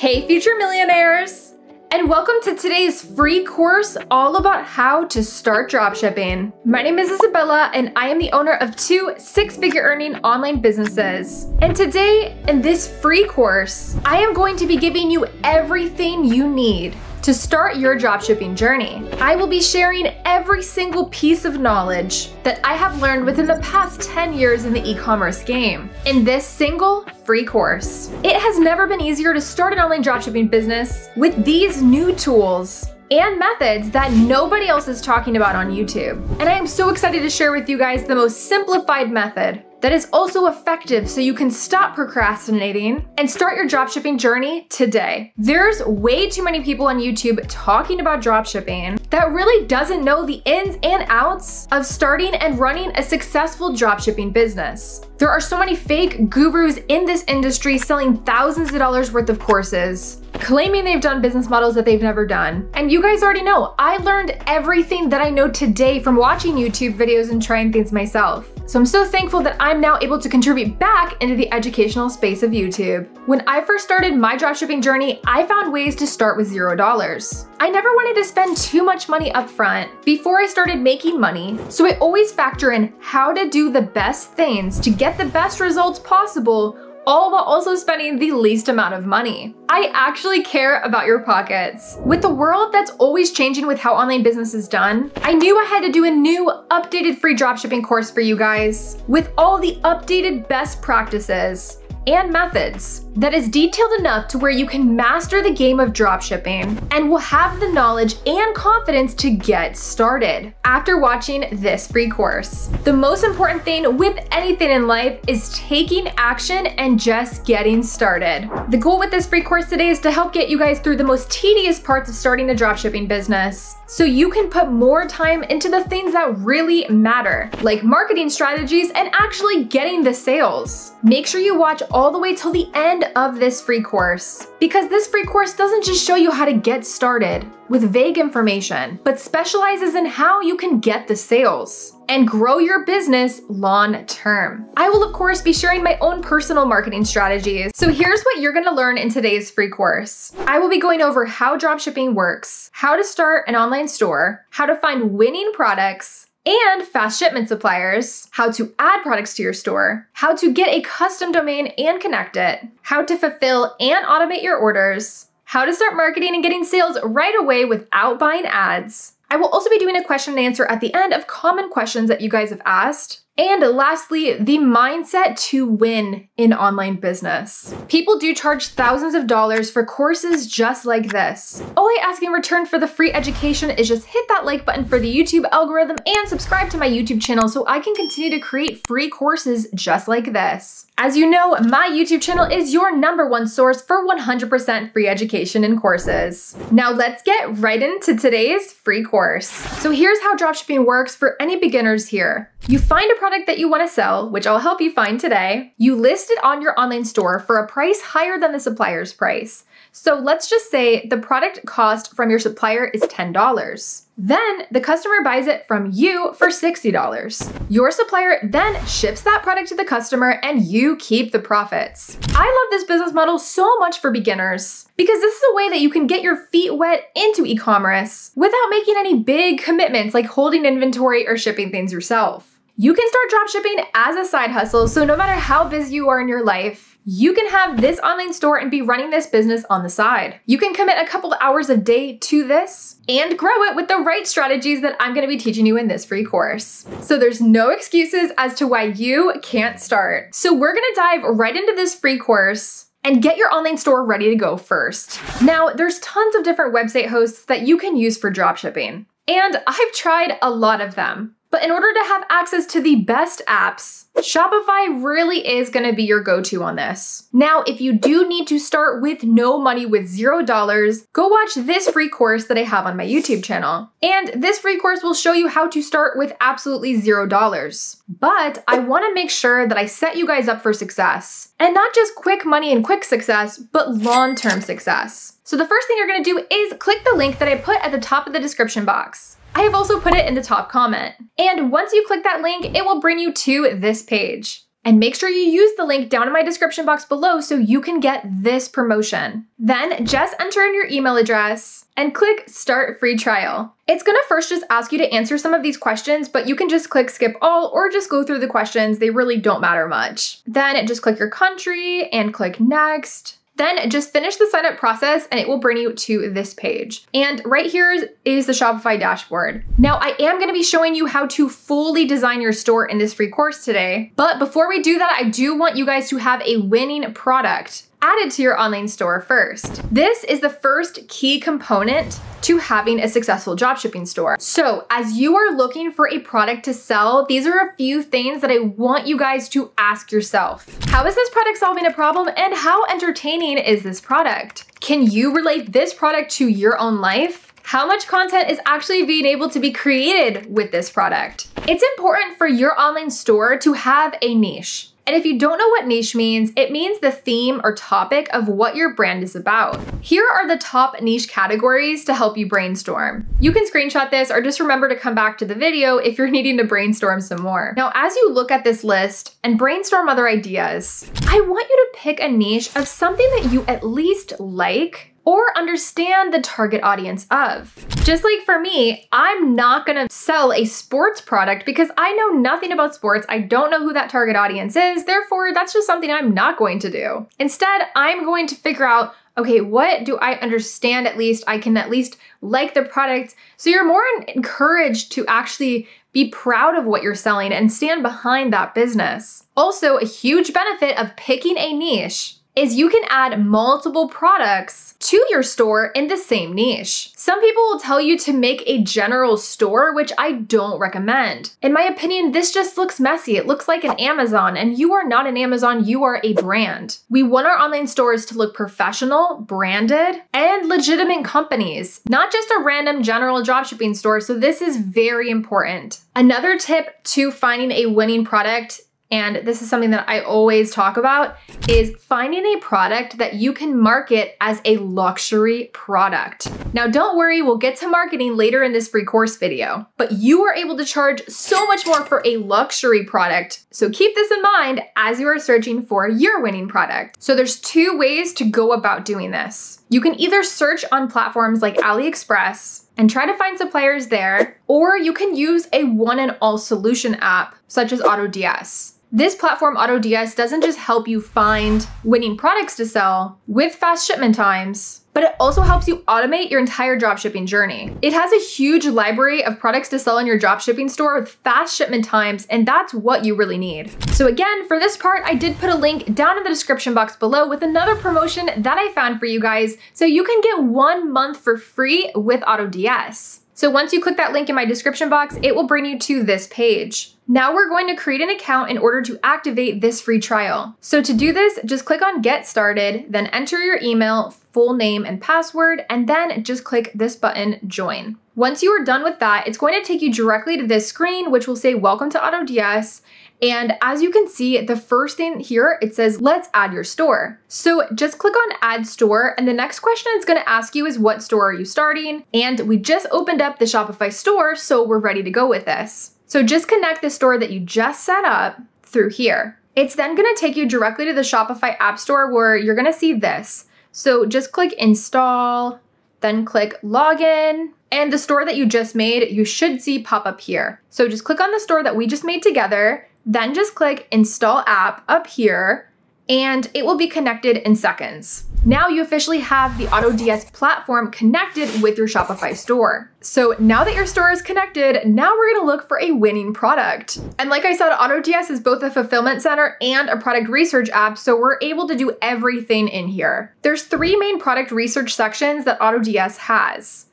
Hey, future millionaires! And welcome to today's free course all about how to start dropshipping. My name is Isabella and I am the owner of two six figure earning online businesses. And today, in this free course, I am going to be giving you everything you need to start your dropshipping journey. I will be sharing every single piece of knowledge that I have learned within the past 10 years in the e-commerce game in this single free course. It has never been easier to start an online dropshipping business with these new tools and methods that nobody else is talking about on YouTube. And I am so excited to share with you guys the most simplified method that is also effective so you can stop procrastinating and start your dropshipping journey today. There's way too many people on YouTube talking about dropshipping that really doesn't know the ins and outs of starting and running a successful dropshipping business. There are so many fake gurus in this industry selling thousands of dollars worth of courses, claiming they've done business models that they've never done. And you guys already know, I learned everything that I know today from watching YouTube videos and trying things myself. So I'm so thankful that I'm now able to contribute back into the educational space of YouTube. When I first started my dropshipping journey, I found ways to start with zero dollars. I never wanted to spend too much money upfront before I started making money, so I always factor in how to do the best things to get the best results possible all while also spending the least amount of money. I actually care about your pockets. With the world that's always changing with how online business is done, I knew I had to do a new updated free dropshipping course for you guys with all the updated best practices and methods that is detailed enough to where you can master the game of dropshipping and will have the knowledge and confidence to get started after watching this free course. The most important thing with anything in life is taking action and just getting started. The goal with this free course today is to help get you guys through the most tedious parts of starting a dropshipping business so you can put more time into the things that really matter, like marketing strategies and actually getting the sales. Make sure you watch all the way till the end of this free course. Because this free course doesn't just show you how to get started with vague information, but specializes in how you can get the sales and grow your business long term. I will of course be sharing my own personal marketing strategies. So here's what you're gonna learn in today's free course. I will be going over how dropshipping works, how to start an online store, how to find winning products, and fast shipment suppliers, how to add products to your store, how to get a custom domain and connect it, how to fulfill and automate your orders, how to start marketing and getting sales right away without buying ads. I will also be doing a question and answer at the end of common questions that you guys have asked. And lastly, the mindset to win in online business. People do charge thousands of dollars for courses just like this. All I ask in return for the free education is just hit that like button for the YouTube algorithm and subscribe to my YouTube channel so I can continue to create free courses just like this. As you know, my YouTube channel is your number one source for 100% free education and courses. Now let's get right into today's free course. So here's how dropshipping works for any beginners here. You find a product that you want to sell, which I'll help you find today. You list it on your online store for a price higher than the supplier's price. So let's just say the product cost from your supplier is $10. Then the customer buys it from you for $60. Your supplier then ships that product to the customer and you keep the profits. I love this business model so much for beginners because this is a way that you can get your feet wet into e-commerce without making any big commitments like holding inventory or shipping things yourself. You can start dropshipping as a side hustle, so no matter how busy you are in your life, you can have this online store and be running this business on the side. You can commit a couple hours a day to this and grow it with the right strategies that I'm gonna be teaching you in this free course. So there's no excuses as to why you can't start. So we're gonna dive right into this free course and get your online store ready to go first. Now, there's tons of different website hosts that you can use for dropshipping. And I've tried a lot of them. But in order to have access to the best apps, Shopify really is gonna be your go-to on this. Now, if you do need to start with no money with zero dollars, go watch this free course that I have on my YouTube channel. And this free course will show you how to start with absolutely zero dollars. But I wanna make sure that I set you guys up for success. And not just quick money and quick success, but long-term success. So the first thing you're gonna do is click the link that I put at the top of the description box. I have also put it in the top comment. And once you click that link, it will bring you to this page. And make sure you use the link down in my description box below so you can get this promotion. Then just enter in your email address and click Start Free Trial. It's gonna first just ask you to answer some of these questions, but you can just click skip all or just go through the questions. They really don't matter much. Then just click your country and click Next. Then just finish the sign up process and it will bring you to this page. And right here is the Shopify dashboard. Now I am gonna be showing you how to fully design your store in this free course today. But before we do that, I do want you guys to have a winning product added to your online store first. This is the first key component to having a successful dropshipping store. So as you are looking for a product to sell, these are a few things that I want you guys to ask yourself. How is this product solving a problem and how entertaining is this product? Can you relate this product to your own life? How much content is actually being able to be created with this product? It's important for your online store to have a niche. And if you don't know what niche means, it means the theme or topic of what your brand is about. Here are the top niche categories to help you brainstorm. You can screenshot this or just remember to come back to the video if you're needing to brainstorm some more. Now, as you look at this list and brainstorm other ideas, I want you to pick a niche of something that you at least like or understand the target audience of. Just like for me, I'm not gonna sell a sports product because I know nothing about sports. I don't know who that target audience is. Therefore, that's just something I'm not going to do. Instead, I'm going to figure out okay, what do I understand at least? I can at least like the product. So you're more encouraged to actually be proud of what you're selling and stand behind that business. Also, a huge benefit of picking a niche is you can add multiple products to your store in the same niche. Some people will tell you to make a general store, which I don't recommend. In my opinion, this just looks messy. It looks like an Amazon, and you are not an Amazon, you are a brand. We want our online stores to look professional, branded, and legitimate companies, not just a random general dropshipping store. So, this is very important. Another tip to finding a winning product and this is something that I always talk about, is finding a product that you can market as a luxury product. Now don't worry, we'll get to marketing later in this free course video, but you are able to charge so much more for a luxury product. So keep this in mind as you are searching for your winning product. So there's two ways to go about doing this. You can either search on platforms like AliExpress and try to find suppliers there, or you can use a one and all solution app such as AutoDS. This platform, AutoDS, doesn't just help you find winning products to sell with fast shipment times, but it also helps you automate your entire dropshipping journey. It has a huge library of products to sell in your dropshipping store with fast shipment times, and that's what you really need. So again, for this part, I did put a link down in the description box below with another promotion that I found for you guys, so you can get one month for free with AutoDS. So once you click that link in my description box, it will bring you to this page. Now we're going to create an account in order to activate this free trial. So to do this, just click on get started, then enter your email, full name and password, and then just click this button, join. Once you are done with that, it's going to take you directly to this screen, which will say welcome to AutoDS. And as you can see, the first thing here, it says, let's add your store. So just click on add store. And the next question it's gonna ask you is what store are you starting? And we just opened up the Shopify store, so we're ready to go with this. So just connect the store that you just set up through here. It's then gonna take you directly to the Shopify app store where you're gonna see this. So just click install, then click login, and the store that you just made, you should see pop up here. So just click on the store that we just made together, then just click install app up here and it will be connected in seconds. Now you officially have the AutoDS platform connected with your Shopify store. So now that your store is connected, now we're gonna look for a winning product. And like I said, AutoDS is both a fulfillment center and a product research app, so we're able to do everything in here. There's three main product research sections that AutoDS has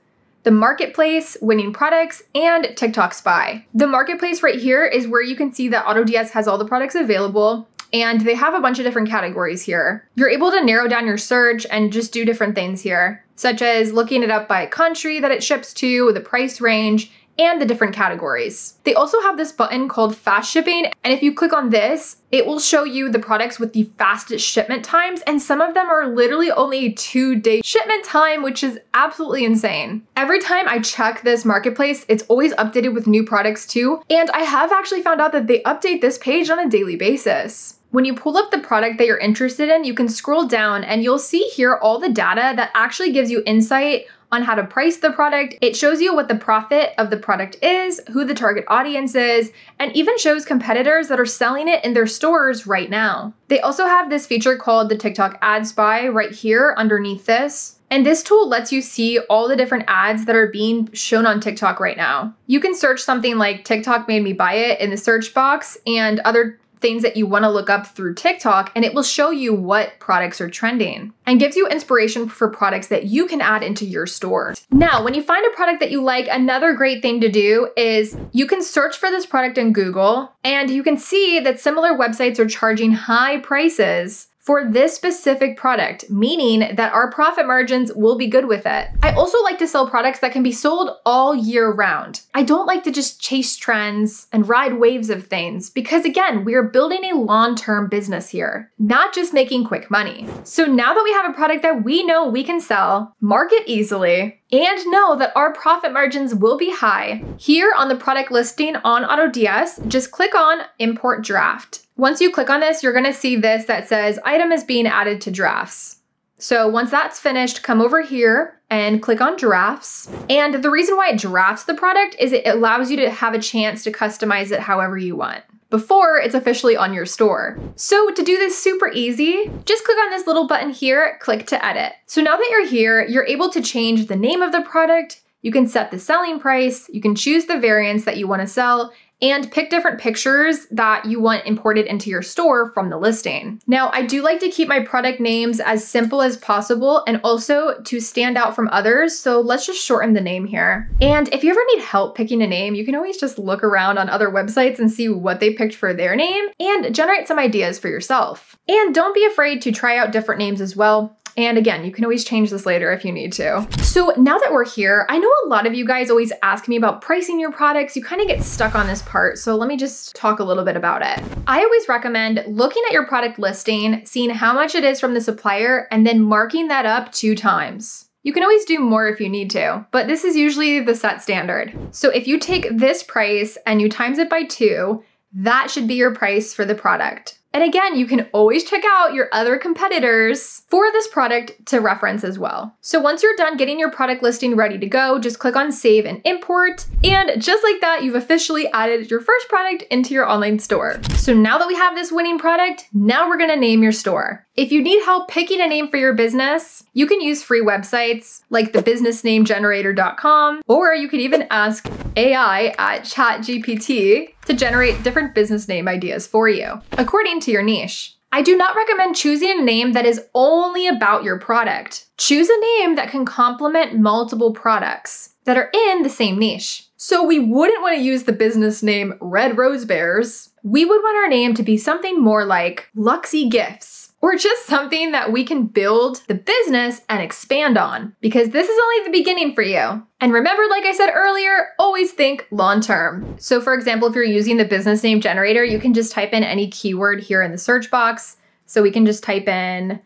the marketplace, winning products, and TikTok Spy. The marketplace right here is where you can see that AutoDS has all the products available and they have a bunch of different categories here. You're able to narrow down your search and just do different things here, such as looking it up by country that it ships to, the price range, and the different categories. They also have this button called fast shipping, and if you click on this, it will show you the products with the fastest shipment times, and some of them are literally only two day shipment time, which is absolutely insane. Every time I check this marketplace, it's always updated with new products too, and I have actually found out that they update this page on a daily basis. When you pull up the product that you're interested in, you can scroll down and you'll see here all the data that actually gives you insight on how to price the product. It shows you what the profit of the product is, who the target audience is, and even shows competitors that are selling it in their stores right now. They also have this feature called the TikTok Ad Spy right here underneath this. And this tool lets you see all the different ads that are being shown on TikTok right now. You can search something like TikTok made me buy it in the search box and other things that you want to look up through TikTok, and it will show you what products are trending and gives you inspiration for products that you can add into your store. Now, when you find a product that you like, another great thing to do is you can search for this product in Google and you can see that similar websites are charging high prices for this specific product, meaning that our profit margins will be good with it. I also like to sell products that can be sold all year round. I don't like to just chase trends and ride waves of things because again, we are building a long-term business here, not just making quick money. So now that we have a product that we know we can sell, market easily, and know that our profit margins will be high, here on the product listing on AutoDS, just click on Import Draft. Once you click on this, you're gonna see this that says item is being added to drafts. So once that's finished, come over here and click on drafts. And the reason why it drafts the product is it allows you to have a chance to customize it however you want before it's officially on your store. So to do this super easy, just click on this little button here, click to edit. So now that you're here, you're able to change the name of the product, you can set the selling price, you can choose the variants that you wanna sell, and pick different pictures that you want imported into your store from the listing. Now, I do like to keep my product names as simple as possible and also to stand out from others, so let's just shorten the name here. And if you ever need help picking a name, you can always just look around on other websites and see what they picked for their name and generate some ideas for yourself. And don't be afraid to try out different names as well. And again, you can always change this later if you need to. So now that we're here, I know a lot of you guys always ask me about pricing your products. You kind of get stuck on this part. So let me just talk a little bit about it. I always recommend looking at your product listing, seeing how much it is from the supplier, and then marking that up two times. You can always do more if you need to, but this is usually the set standard. So if you take this price and you times it by two, that should be your price for the product. And again, you can always check out your other competitors for this product to reference as well. So once you're done getting your product listing ready to go, just click on save and import. And just like that, you've officially added your first product into your online store. So now that we have this winning product, now we're gonna name your store. If you need help picking a name for your business, you can use free websites like thebusinessnamegenerator.com, or you could even ask AI at ChatGPT to generate different business name ideas for you, according to your niche. I do not recommend choosing a name that is only about your product. Choose a name that can complement multiple products that are in the same niche. So we wouldn't want to use the business name Red Rose Bears. We would want our name to be something more like Luxy Gifts or just something that we can build the business and expand on because this is only the beginning for you. And remember, like I said earlier, always think long term. So, for example, if you're using the business name generator, you can just type in any keyword here in the search box. So, we can just type in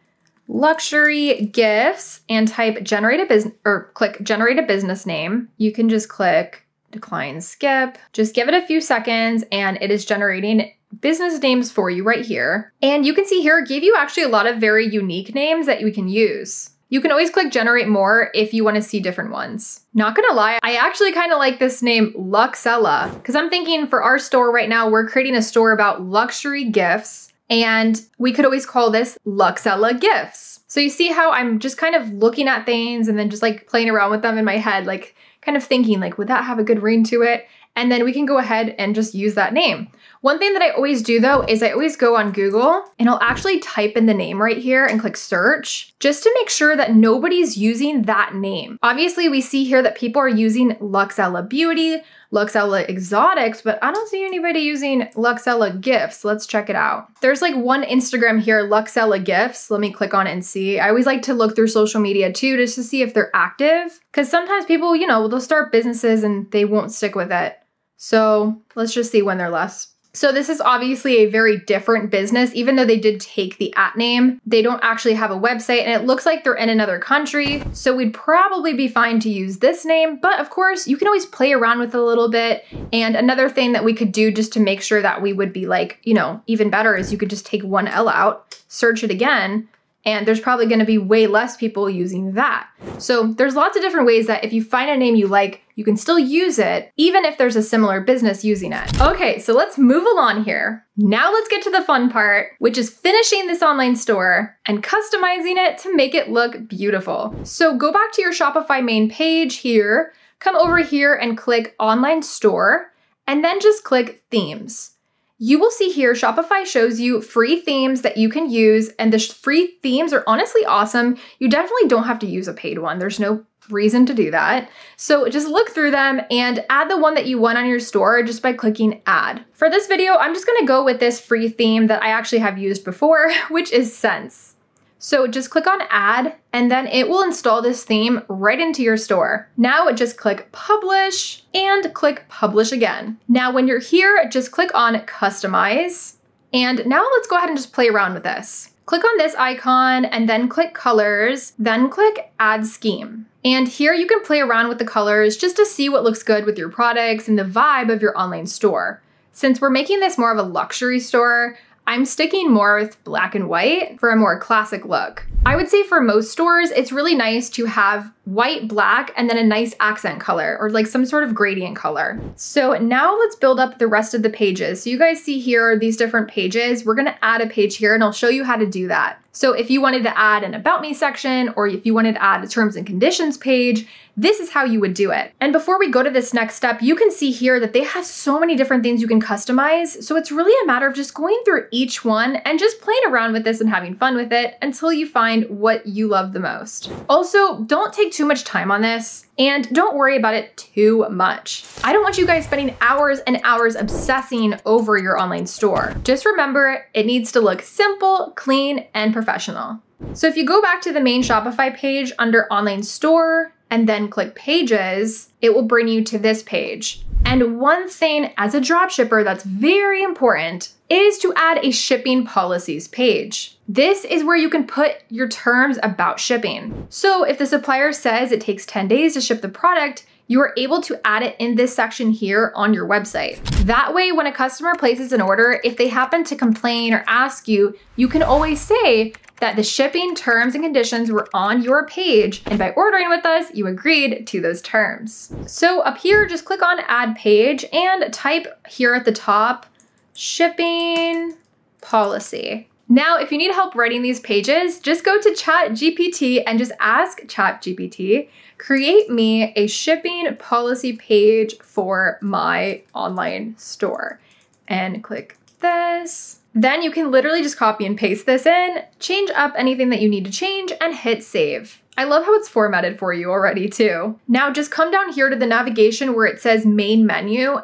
luxury gifts and type generate a business or click generate a business name. You can just click decline skip. Just give it a few seconds and it is generating business names for you right here. And you can see here, it gave you actually a lot of very unique names that we can use. You can always click generate more if you want to see different ones. Not gonna lie, I actually kind of like this name Luxella because I'm thinking for our store right now, we're creating a store about luxury gifts and we could always call this Luxella Gifts. So you see how I'm just kind of looking at things and then just like playing around with them in my head, like kind of thinking like, would that have a good ring to it? And then we can go ahead and just use that name. One thing that I always do though is I always go on Google and I'll actually type in the name right here and click search just to make sure that nobody's using that name. Obviously, we see here that people are using Luxella Beauty, Luxella Exotics, but I don't see anybody using Luxella Gifts. Let's check it out. There's like one Instagram here, Luxella Gifts. Let me click on it and see. I always like to look through social media too, just to see if they're active. Because sometimes people, you know, they'll start businesses and they won't stick with it. So let's just see when they're less so this is obviously a very different business, even though they did take the at name. They don't actually have a website and it looks like they're in another country. So we'd probably be fine to use this name, but of course you can always play around with it a little bit. And another thing that we could do just to make sure that we would be like, you know, even better is you could just take one L out, search it again, and there's probably going to be way less people using that. So there's lots of different ways that if you find a name you like, you can still use it, even if there's a similar business using it. Okay, so let's move along here. Now let's get to the fun part, which is finishing this online store and customizing it to make it look beautiful. So go back to your Shopify main page here, come over here and click online store, and then just click themes you will see here Shopify shows you free themes that you can use, and the free themes are honestly awesome. You definitely don't have to use a paid one, there's no reason to do that. So just look through them and add the one that you want on your store just by clicking add. For this video, I'm just gonna go with this free theme that I actually have used before, which is Sense. So just click on add and then it will install this theme right into your store. Now just click publish and click publish again. Now when you're here, just click on customize. And now let's go ahead and just play around with this. Click on this icon and then click colors, then click add scheme. And here you can play around with the colors just to see what looks good with your products and the vibe of your online store. Since we're making this more of a luxury store, I'm sticking more with black and white for a more classic look. I would say for most stores, it's really nice to have white, black, and then a nice accent color or like some sort of gradient color. So now let's build up the rest of the pages. So you guys see here these different pages. We're gonna add a page here and I'll show you how to do that. So if you wanted to add an about me section or if you wanted to add a terms and conditions page, this is how you would do it. And before we go to this next step, you can see here that they have so many different things you can customize. So it's really a matter of just going through each one and just playing around with this and having fun with it until you find what you love the most. Also, don't take too much time on this and don't worry about it too much. I don't want you guys spending hours and hours obsessing over your online store. Just remember, it needs to look simple, clean, and professional. So if you go back to the main Shopify page under online store, and then click pages, it will bring you to this page. And one thing as a dropshipper that's very important is to add a shipping policies page. This is where you can put your terms about shipping. So if the supplier says it takes 10 days to ship the product, you are able to add it in this section here on your website. That way, when a customer places an order, if they happen to complain or ask you, you can always say, that the shipping terms and conditions were on your page, and by ordering with us, you agreed to those terms. So up here, just click on add page and type here at the top, shipping policy. Now, if you need help writing these pages, just go to ChatGPT and just ask ChatGPT, create me a shipping policy page for my online store. And click this. Then you can literally just copy and paste this in, change up anything that you need to change, and hit save. I love how it's formatted for you already too. Now just come down here to the navigation where it says main menu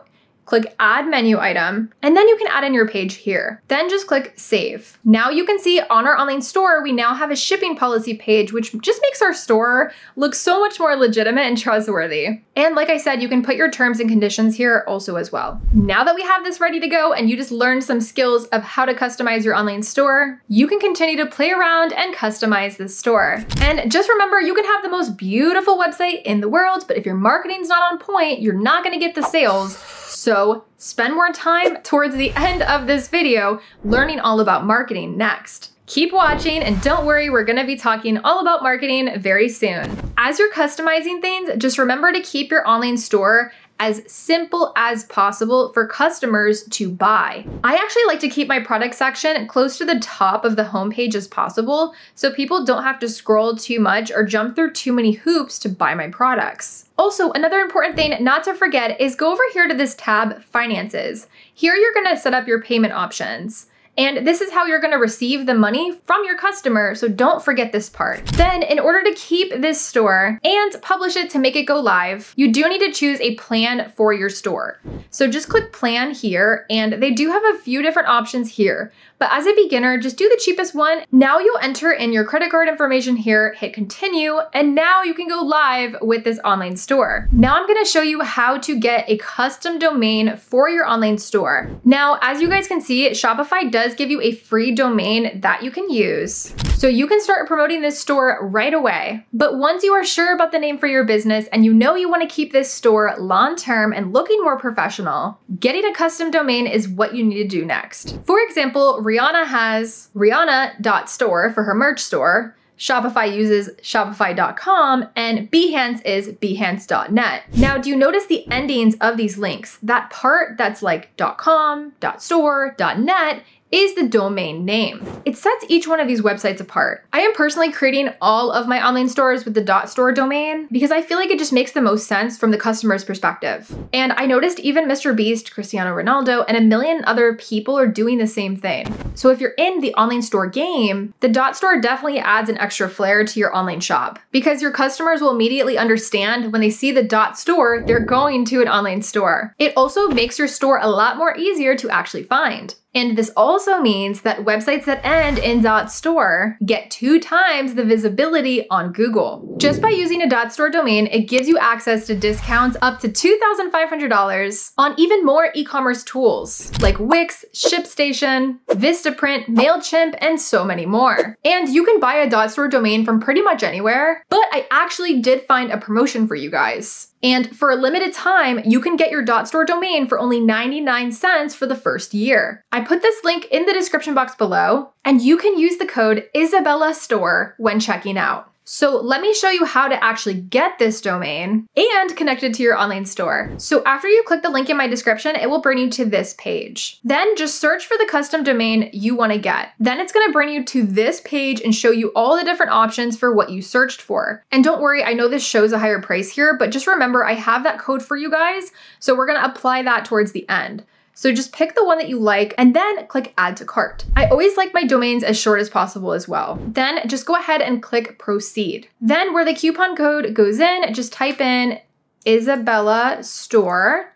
click add menu item, and then you can add in your page here. Then just click save. Now you can see on our online store, we now have a shipping policy page, which just makes our store look so much more legitimate and trustworthy. And like I said, you can put your terms and conditions here also as well. Now that we have this ready to go and you just learned some skills of how to customize your online store, you can continue to play around and customize this store. And just remember, you can have the most beautiful website in the world, but if your marketing's not on point, you're not gonna get the sales so spend more time towards the end of this video learning all about marketing next. Keep watching and don't worry, we're gonna be talking all about marketing very soon. As you're customizing things, just remember to keep your online store as simple as possible for customers to buy. I actually like to keep my product section close to the top of the homepage as possible so people don't have to scroll too much or jump through too many hoops to buy my products. Also, another important thing not to forget is go over here to this tab, Finances. Here you're gonna set up your payment options. And this is how you're gonna receive the money from your customer, so don't forget this part. Then, in order to keep this store and publish it to make it go live, you do need to choose a plan for your store. So just click plan here, and they do have a few different options here. But as a beginner, just do the cheapest one. Now you'll enter in your credit card information here, hit continue, and now you can go live with this online store. Now I'm gonna show you how to get a custom domain for your online store. Now, as you guys can see, Shopify does give you a free domain that you can use. So you can start promoting this store right away. But once you are sure about the name for your business and you know you wanna keep this store long-term and looking more professional, getting a custom domain is what you need to do next. For example, Rihanna has Rihanna.store for her merch store. Shopify uses Shopify.com and Behance is Behance.net. Now, do you notice the endings of these links? That part that's like .com, .store, .net is the domain name. It sets each one of these websites apart. I am personally creating all of my online stores with the dot .store domain because I feel like it just makes the most sense from the customer's perspective. And I noticed even Mr. Beast, Cristiano Ronaldo, and a million other people are doing the same thing. So if you're in the online store game, the dot .store definitely adds an extra flair to your online shop because your customers will immediately understand when they see the dot .store, they're going to an online store. It also makes your store a lot more easier to actually find. And this also means that websites that end in .store get two times the visibility on Google. Just by using a .store domain, it gives you access to discounts up to $2,500 on even more e-commerce tools like Wix, ShipStation, Vistaprint, MailChimp, and so many more. And you can buy a .store domain from pretty much anywhere, but I actually did find a promotion for you guys. And for a limited time, you can get your dot .store domain for only 99 cents for the first year. I put this link in the description box below, and you can use the code Isabella Store when checking out. So let me show you how to actually get this domain and connect it to your online store. So after you click the link in my description, it will bring you to this page. Then just search for the custom domain you want to get. Then it's going to bring you to this page and show you all the different options for what you searched for. And don't worry, I know this shows a higher price here, but just remember I have that code for you guys. So we're going to apply that towards the end. So just pick the one that you like and then click add to cart. I always like my domains as short as possible as well. Then just go ahead and click proceed. Then where the coupon code goes in, just type in Isabella store.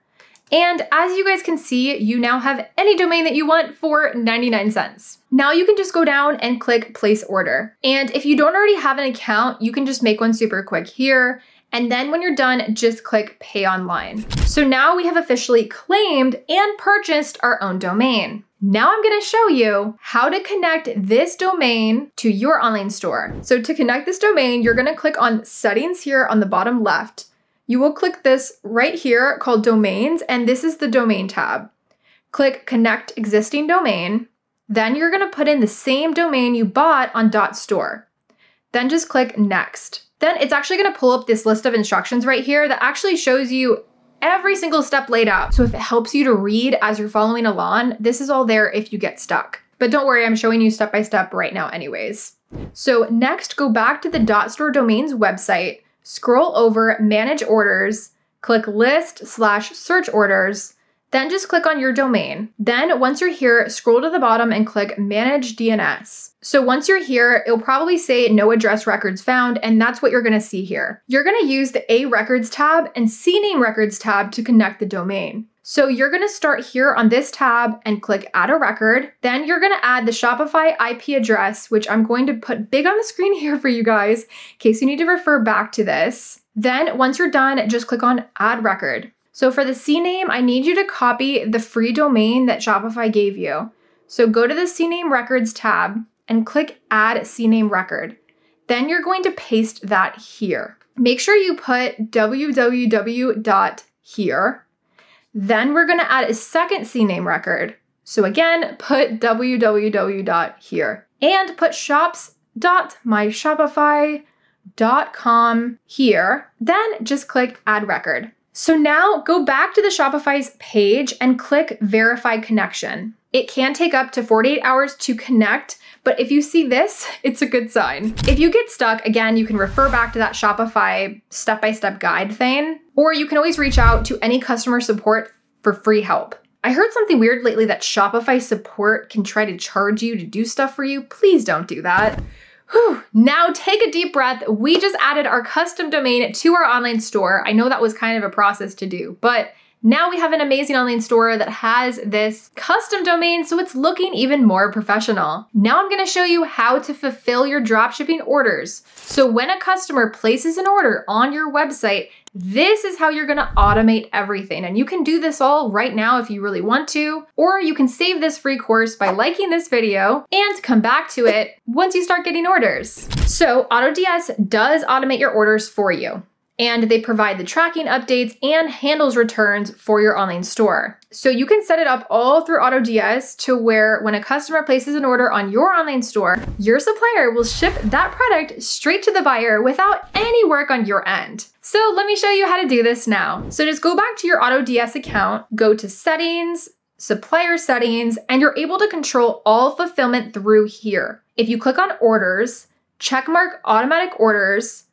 And as you guys can see, you now have any domain that you want for 99 cents. Now you can just go down and click place order. And if you don't already have an account, you can just make one super quick here and then when you're done, just click pay online. So now we have officially claimed and purchased our own domain. Now I'm gonna show you how to connect this domain to your online store. So to connect this domain, you're gonna click on settings here on the bottom left. You will click this right here called domains, and this is the domain tab. Click connect existing domain. Then you're gonna put in the same domain you bought on dot .store. Then just click next. Then it's actually gonna pull up this list of instructions right here that actually shows you every single step laid out. So if it helps you to read as you're following along, this is all there if you get stuck. But don't worry, I'm showing you step by step right now anyways. So next, go back to the dot .store domains website, scroll over manage orders, click list slash search orders, then just click on your domain. Then once you're here, scroll to the bottom and click manage DNS. So once you're here, it'll probably say no address records found, and that's what you're gonna see here. You're gonna use the A records tab and CNAME records tab to connect the domain. So you're gonna start here on this tab and click add a record. Then you're gonna add the Shopify IP address, which I'm going to put big on the screen here for you guys in case you need to refer back to this. Then once you're done, just click on add record. So for the CNAME, I need you to copy the free domain that Shopify gave you. So go to the CNAME records tab and click add CNAME record. Then you're going to paste that here. Make sure you put www.here. Then we're gonna add a second CNAME record. So again, put www.here and put shops.myshopify.com here. Then just click add record. So now go back to the Shopify's page and click verify connection. It can take up to 48 hours to connect, but if you see this, it's a good sign. If you get stuck, again, you can refer back to that Shopify step-by-step guide thing, or you can always reach out to any customer support for free help. I heard something weird lately that Shopify support can try to charge you to do stuff for you. Please don't do that. Whew. Now take a deep breath. We just added our custom domain to our online store. I know that was kind of a process to do, but now we have an amazing online store that has this custom domain, so it's looking even more professional. Now I'm gonna show you how to fulfill your dropshipping orders. So when a customer places an order on your website, this is how you're gonna automate everything. And you can do this all right now if you really want to, or you can save this free course by liking this video and come back to it once you start getting orders. So AutoDS does automate your orders for you and they provide the tracking updates and handles returns for your online store. So you can set it up all through AutoDS to where when a customer places an order on your online store, your supplier will ship that product straight to the buyer without any work on your end. So let me show you how to do this now. So just go back to your AutoDS account, go to settings, supplier settings, and you're able to control all fulfillment through here. If you click on orders, checkmark automatic orders,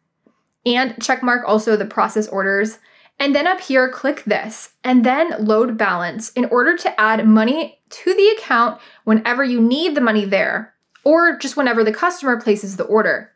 and checkmark also the process orders. And then up here, click this and then load balance in order to add money to the account whenever you need the money there or just whenever the customer places the order.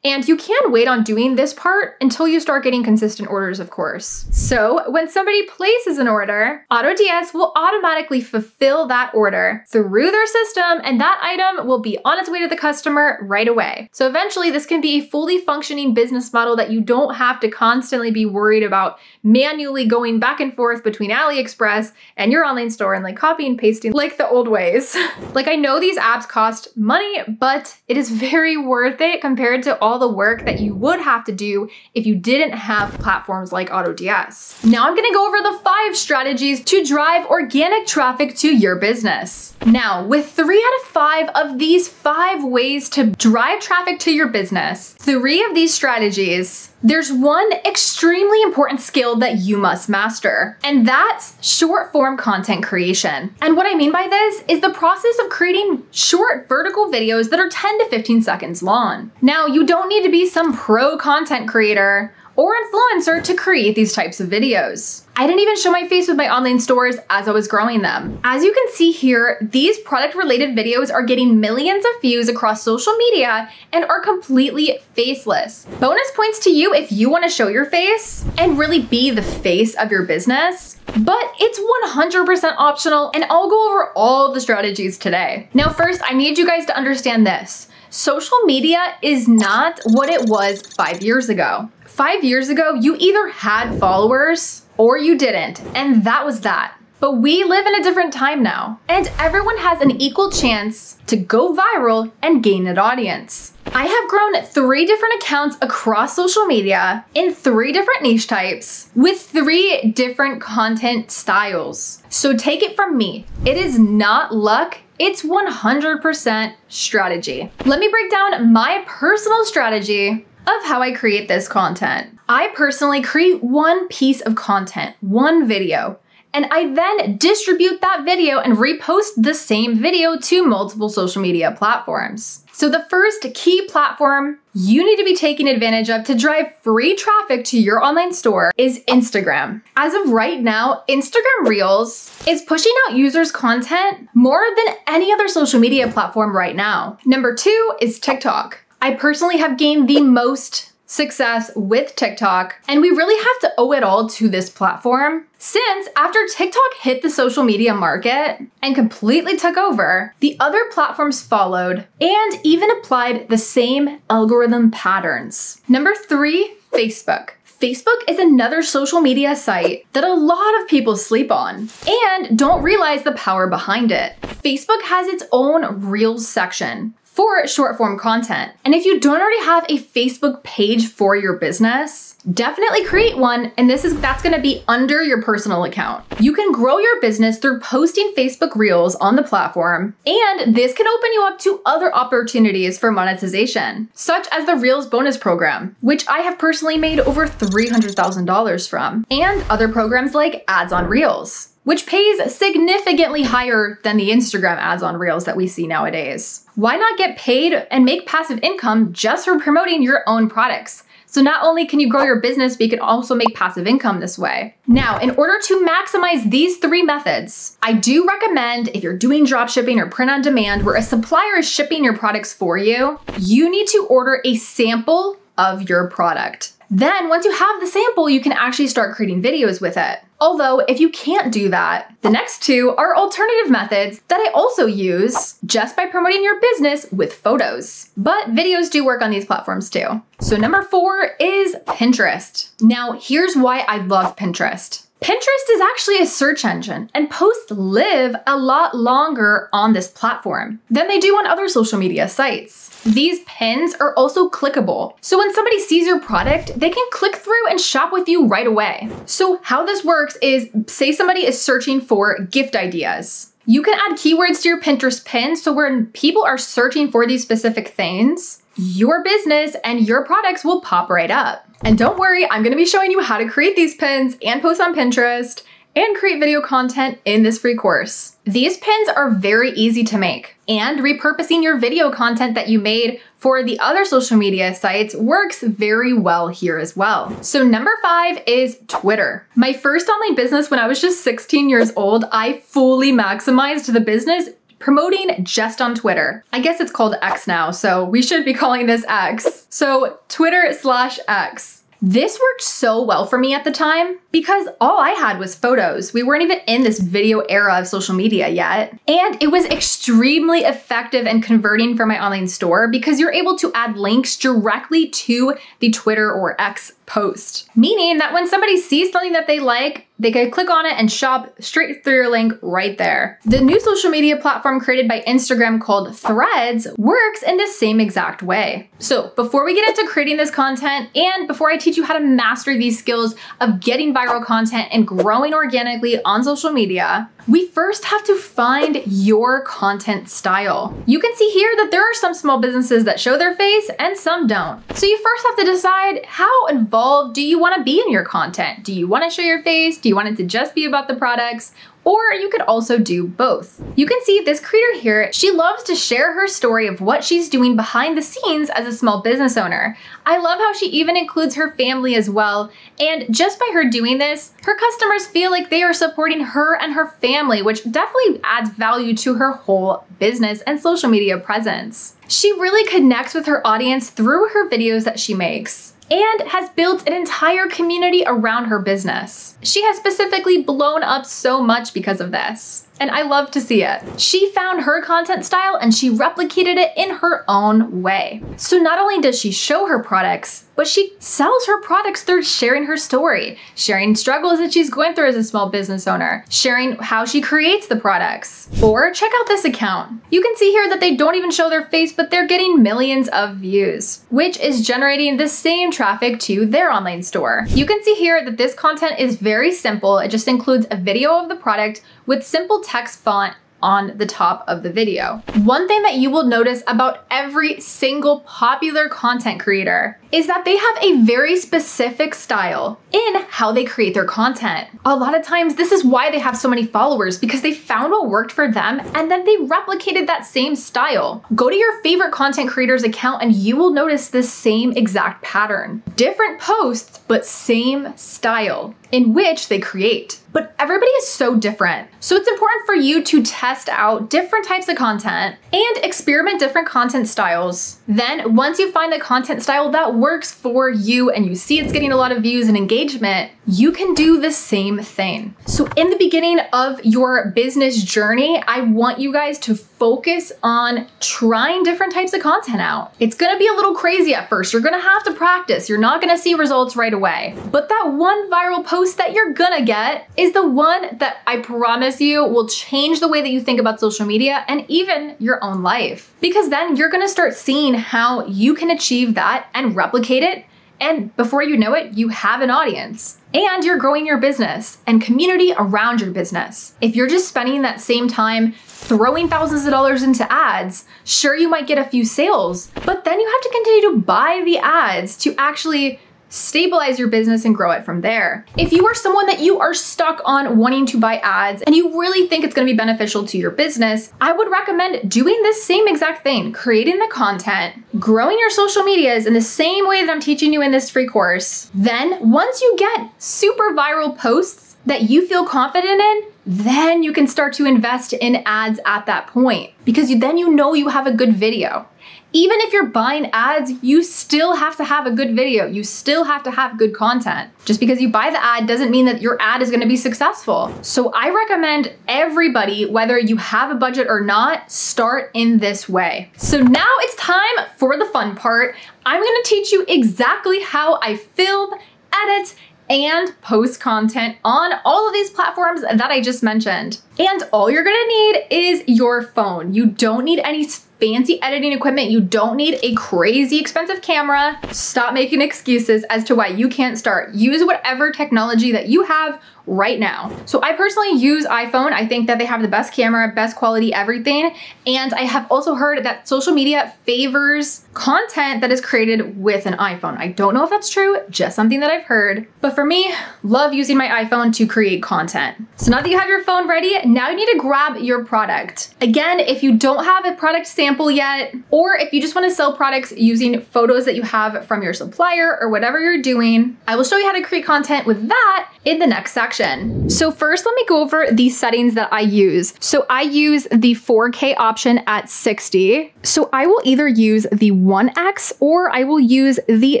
And you can wait on doing this part until you start getting consistent orders, of course. So when somebody places an order, AutoDS will automatically fulfill that order through their system and that item will be on its way to the customer right away. So eventually this can be a fully functioning business model that you don't have to constantly be worried about manually going back and forth between AliExpress and your online store and like copy and pasting like the old ways. like I know these apps cost money, but it is very worth it compared to all all the work that you would have to do if you didn't have platforms like AutoDS. Now I'm gonna go over the five strategies to drive organic traffic to your business. Now, with three out of five of these five ways to drive traffic to your business, three of these strategies there's one extremely important skill that you must master, and that's short form content creation. And what I mean by this is the process of creating short vertical videos that are 10 to 15 seconds long. Now, you don't need to be some pro content creator or influencer to create these types of videos. I didn't even show my face with my online stores as I was growing them. As you can see here, these product related videos are getting millions of views across social media and are completely faceless. Bonus points to you if you wanna show your face and really be the face of your business but it's 100% optional and I'll go over all the strategies today. Now first, I need you guys to understand this. Social media is not what it was five years ago. Five years ago, you either had followers or you didn't, and that was that. But we live in a different time now, and everyone has an equal chance to go viral and gain an audience. I have grown three different accounts across social media in three different niche types with three different content styles. So take it from me, it is not luck, it's 100% strategy. Let me break down my personal strategy of how I create this content. I personally create one piece of content, one video, and I then distribute that video and repost the same video to multiple social media platforms. So the first key platform you need to be taking advantage of to drive free traffic to your online store is Instagram. As of right now, Instagram Reels is pushing out users' content more than any other social media platform right now. Number two is TikTok. I personally have gained the most success with TikTok, and we really have to owe it all to this platform. Since after TikTok hit the social media market and completely took over, the other platforms followed and even applied the same algorithm patterns. Number three, Facebook. Facebook is another social media site that a lot of people sleep on and don't realize the power behind it. Facebook has its own Reels section, for short form content. And if you don't already have a Facebook page for your business, definitely create one and this is that's going to be under your personal account. You can grow your business through posting Facebook Reels on the platform and this can open you up to other opportunities for monetization, such as the Reels bonus program, which I have personally made over $300,000 from, and other programs like Ads on Reels which pays significantly higher than the Instagram ads on Reels that we see nowadays. Why not get paid and make passive income just for promoting your own products? So not only can you grow your business, but you can also make passive income this way. Now, in order to maximize these three methods, I do recommend if you're doing dropshipping or print on demand where a supplier is shipping your products for you, you need to order a sample of your product. Then once you have the sample, you can actually start creating videos with it. Although if you can't do that, the next two are alternative methods that I also use just by promoting your business with photos. But videos do work on these platforms too. So number four is Pinterest. Now here's why I love Pinterest. Pinterest is actually a search engine, and posts live a lot longer on this platform than they do on other social media sites. These pins are also clickable, so when somebody sees your product, they can click through and shop with you right away. So, how this works is say somebody is searching for gift ideas. You can add keywords to your Pinterest pin so when people are searching for these specific things, your business and your products will pop right up. And don't worry, I'm gonna be showing you how to create these pins and post on Pinterest and create video content in this free course. These pins are very easy to make and repurposing your video content that you made for the other social media sites works very well here as well. So number five is Twitter. My first online business when I was just 16 years old, I fully maximized the business promoting just on Twitter. I guess it's called X now, so we should be calling this X. So Twitter slash X. This worked so well for me at the time because all I had was photos. We weren't even in this video era of social media yet. And it was extremely effective and converting for my online store because you're able to add links directly to the Twitter or X post. Meaning that when somebody sees something that they like, they can click on it and shop straight through your link right there. The new social media platform created by Instagram called Threads works in the same exact way. So before we get into creating this content and before I teach you how to master these skills of getting viral content and growing organically on social media, we first have to find your content style. You can see here that there are some small businesses that show their face and some don't. So you first have to decide how involved do you wanna be in your content? Do you wanna show your face? Do you want it to just be about the products? or you could also do both. You can see this creator here, she loves to share her story of what she's doing behind the scenes as a small business owner. I love how she even includes her family as well, and just by her doing this, her customers feel like they are supporting her and her family, which definitely adds value to her whole business and social media presence. She really connects with her audience through her videos that she makes and has built an entire community around her business. She has specifically blown up so much because of this and I love to see it. She found her content style and she replicated it in her own way. So not only does she show her products, but she sells her products through sharing her story, sharing struggles that she's going through as a small business owner, sharing how she creates the products. Or check out this account. You can see here that they don't even show their face, but they're getting millions of views, which is generating the same traffic to their online store. You can see here that this content is very simple. It just includes a video of the product with simple text font on the top of the video. One thing that you will notice about every single popular content creator is that they have a very specific style in how they create their content. A lot of times this is why they have so many followers because they found what worked for them and then they replicated that same style. Go to your favorite content creator's account and you will notice the same exact pattern. Different posts, but same style in which they create. But everybody is so different. So it's important for you to test out different types of content and experiment different content styles. Then once you find the content style that works for you and you see it's getting a lot of views and engagement, you can do the same thing. So in the beginning of your business journey, I want you guys to focus on trying different types of content out. It's gonna be a little crazy at first. You're gonna have to practice. You're not gonna see results right away. But that one viral post post that you're gonna get is the one that I promise you will change the way that you think about social media and even your own life. Because then you're gonna start seeing how you can achieve that and replicate it and before you know it, you have an audience and you're growing your business and community around your business. If you're just spending that same time throwing thousands of dollars into ads, sure, you might get a few sales, but then you have to continue to buy the ads to actually stabilize your business and grow it from there. If you are someone that you are stuck on wanting to buy ads and you really think it's gonna be beneficial to your business, I would recommend doing this same exact thing, creating the content, growing your social medias in the same way that I'm teaching you in this free course. Then once you get super viral posts that you feel confident in, then you can start to invest in ads at that point because you, then you know you have a good video even if you're buying ads, you still have to have a good video. You still have to have good content. Just because you buy the ad doesn't mean that your ad is gonna be successful. So I recommend everybody, whether you have a budget or not, start in this way. So now it's time for the fun part. I'm gonna teach you exactly how I film, edit, and post content on all of these platforms that I just mentioned. And all you're gonna need is your phone. You don't need any fancy editing equipment. You don't need a crazy expensive camera. Stop making excuses as to why you can't start. Use whatever technology that you have right now. So I personally use iPhone. I think that they have the best camera, best quality, everything. And I have also heard that social media favors content that is created with an iPhone. I don't know if that's true, just something that I've heard. But for me, love using my iPhone to create content. So now that you have your phone ready, now you need to grab your product. Again, if you don't have a product sample yet, or if you just wanna sell products using photos that you have from your supplier or whatever you're doing, I will show you how to create content with that in the next section. So first, let me go over the settings that I use. So I use the 4K option at 60. So I will either use the 1X or I will use the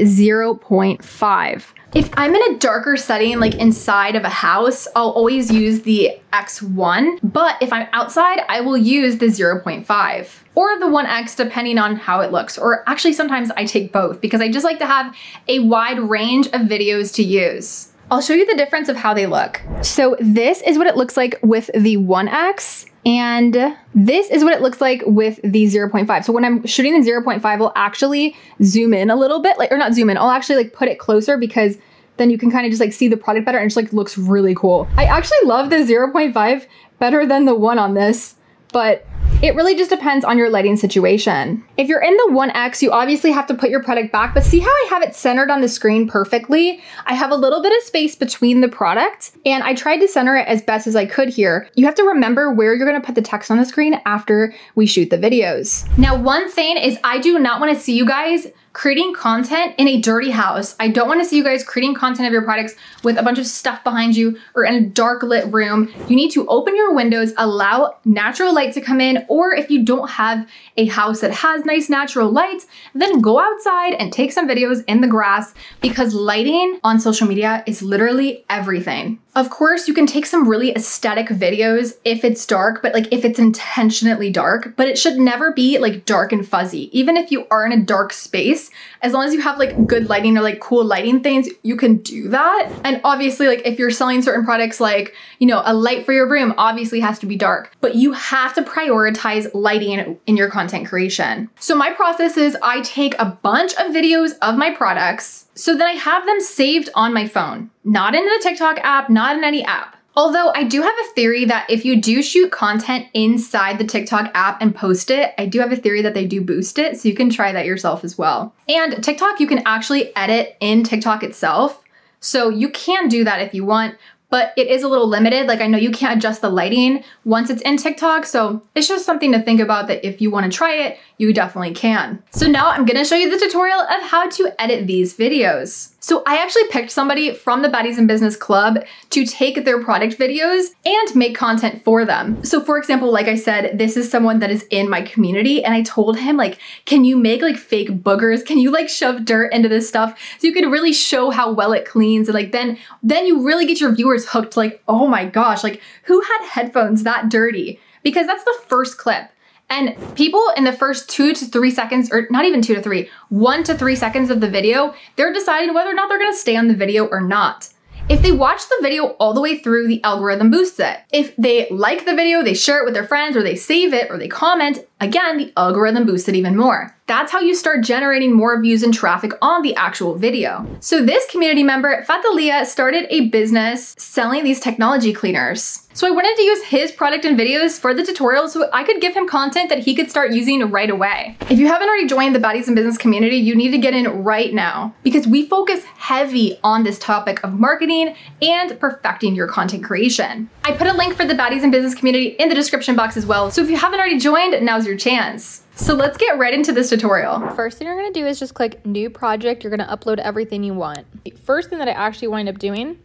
0.5. If I'm in a darker setting, like inside of a house, I'll always use the X1. But if I'm outside, I will use the 0.5 or the 1X depending on how it looks. Or actually sometimes I take both because I just like to have a wide range of videos to use. I'll show you the difference of how they look. So this is what it looks like with the 1X and this is what it looks like with the 0.5. So when I'm shooting the 0.5, I'll actually zoom in a little bit, like, or not zoom in, I'll actually like put it closer because then you can kind of just like see the product better and just like looks really cool. I actually love the 0.5 better than the one on this, but it really just depends on your lighting situation. If you're in the 1X, you obviously have to put your product back, but see how I have it centered on the screen perfectly? I have a little bit of space between the product and I tried to center it as best as I could here. You have to remember where you're gonna put the text on the screen after we shoot the videos. Now, one thing is I do not wanna see you guys creating content in a dirty house. I don't want to see you guys creating content of your products with a bunch of stuff behind you or in a dark lit room. You need to open your windows, allow natural light to come in, or if you don't have a house that has nice natural lights, then go outside and take some videos in the grass because lighting on social media is literally everything. Of course, you can take some really aesthetic videos if it's dark, but like if it's intentionally dark, but it should never be like dark and fuzzy. Even if you are in a dark space, as long as you have like good lighting or like cool lighting things, you can do that. And obviously, like if you're selling certain products like, you know, a light for your room obviously has to be dark, but you have to prioritize lighting in your content creation. So my process is I take a bunch of videos of my products so then I have them saved on my phone, not in the TikTok app, not in any app. Although I do have a theory that if you do shoot content inside the TikTok app and post it, I do have a theory that they do boost it, so you can try that yourself as well. And TikTok, you can actually edit in TikTok itself. So you can do that if you want, but it is a little limited. Like I know you can't adjust the lighting once it's in TikTok, so it's just something to think about that if you wanna try it, you definitely can. So now I'm gonna show you the tutorial of how to edit these videos. So I actually picked somebody from the Baddies in Business Club to take their product videos and make content for them. So for example, like I said, this is someone that is in my community and I told him like, can you make like fake boogers? Can you like shove dirt into this stuff so you can really show how well it cleans and like then then you really get your viewers hooked like, oh my gosh, like who had headphones that dirty? Because that's the first clip. And people in the first two to three seconds, or not even two to three, one to three seconds of the video, they're deciding whether or not they're gonna stay on the video or not. If they watch the video all the way through, the algorithm boosts it. If they like the video, they share it with their friends, or they save it, or they comment, again, the algorithm boosts it even more. That's how you start generating more views and traffic on the actual video. So this community member, Fatalia, started a business selling these technology cleaners. So I wanted to use his product and videos for the tutorial so I could give him content that he could start using right away. If you haven't already joined the Baddies in Business community, you need to get in right now because we focus heavy on this topic of marketing and perfecting your content creation. I put a link for the Baddies in Business community in the description box as well. So if you haven't already joined, now's your chance. So let's get right into this tutorial. First thing you're gonna do is just click new project. You're gonna upload everything you want. The First thing that I actually wind up doing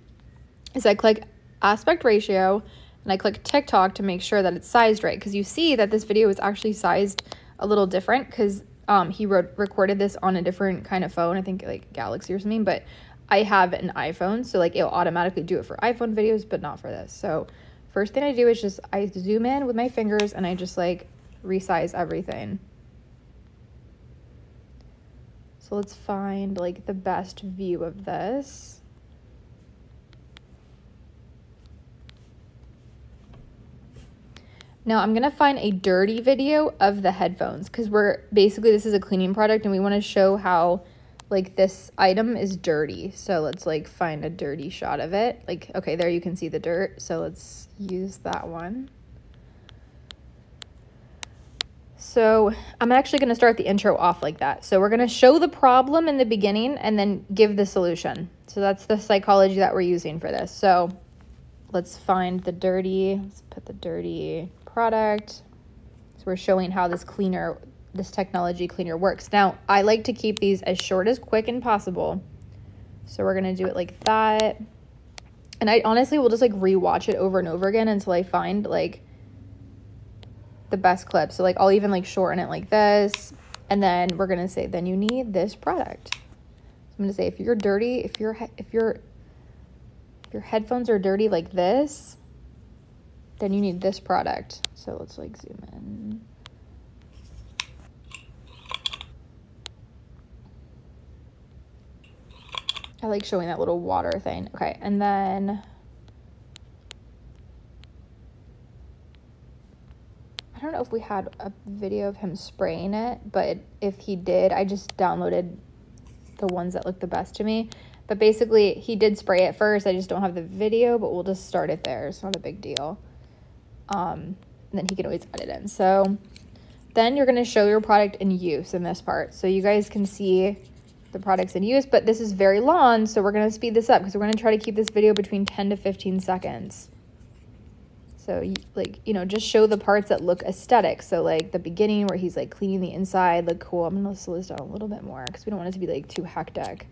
is I click aspect ratio and I click TikTok to make sure that it's sized right because you see that this video is actually sized a little different because um, he wrote, recorded this on a different kind of phone, I think like Galaxy or something, but I have an iPhone, so like it'll automatically do it for iPhone videos, but not for this. So first thing I do is just I zoom in with my fingers and I just like resize everything. So let's find like the best view of this. Now I'm gonna find a dirty video of the headphones because we're basically this is a cleaning product and we want to show how like this item is dirty. So let's like find a dirty shot of it. Like okay, there you can see the dirt. So let's use that one. So I'm actually going to start the intro off like that. So we're going to show the problem in the beginning and then give the solution. So that's the psychology that we're using for this. So let's find the dirty, let's put the dirty product. So we're showing how this cleaner, this technology cleaner works. Now, I like to keep these as short as quick and possible. So we're going to do it like that. And I honestly will just like rewatch it over and over again until I find like the best clip. So like I'll even like shorten it like this. And then we're going to say, then you need this product. So I'm going to say, if you're dirty, if you're, if you're, if your headphones are dirty like this, then you need this product. So let's like zoom in. I like showing that little water thing. Okay, and then I don't know if we had a video of him spraying it, but if he did, I just downloaded the ones that looked the best to me. But basically, he did spray it first. I just don't have the video, but we'll just start it there. It's not a big deal. Um, and then he can always edit in. So then you're going to show your product in use in this part. So you guys can see the products in use, but this is very long. So we're going to speed this up because we're going to try to keep this video between 10 to 15 seconds. So like, you know, just show the parts that look aesthetic. So like the beginning where he's like cleaning the inside, look cool. I'm to slow this down a little bit more because we don't want it to be like too hectic.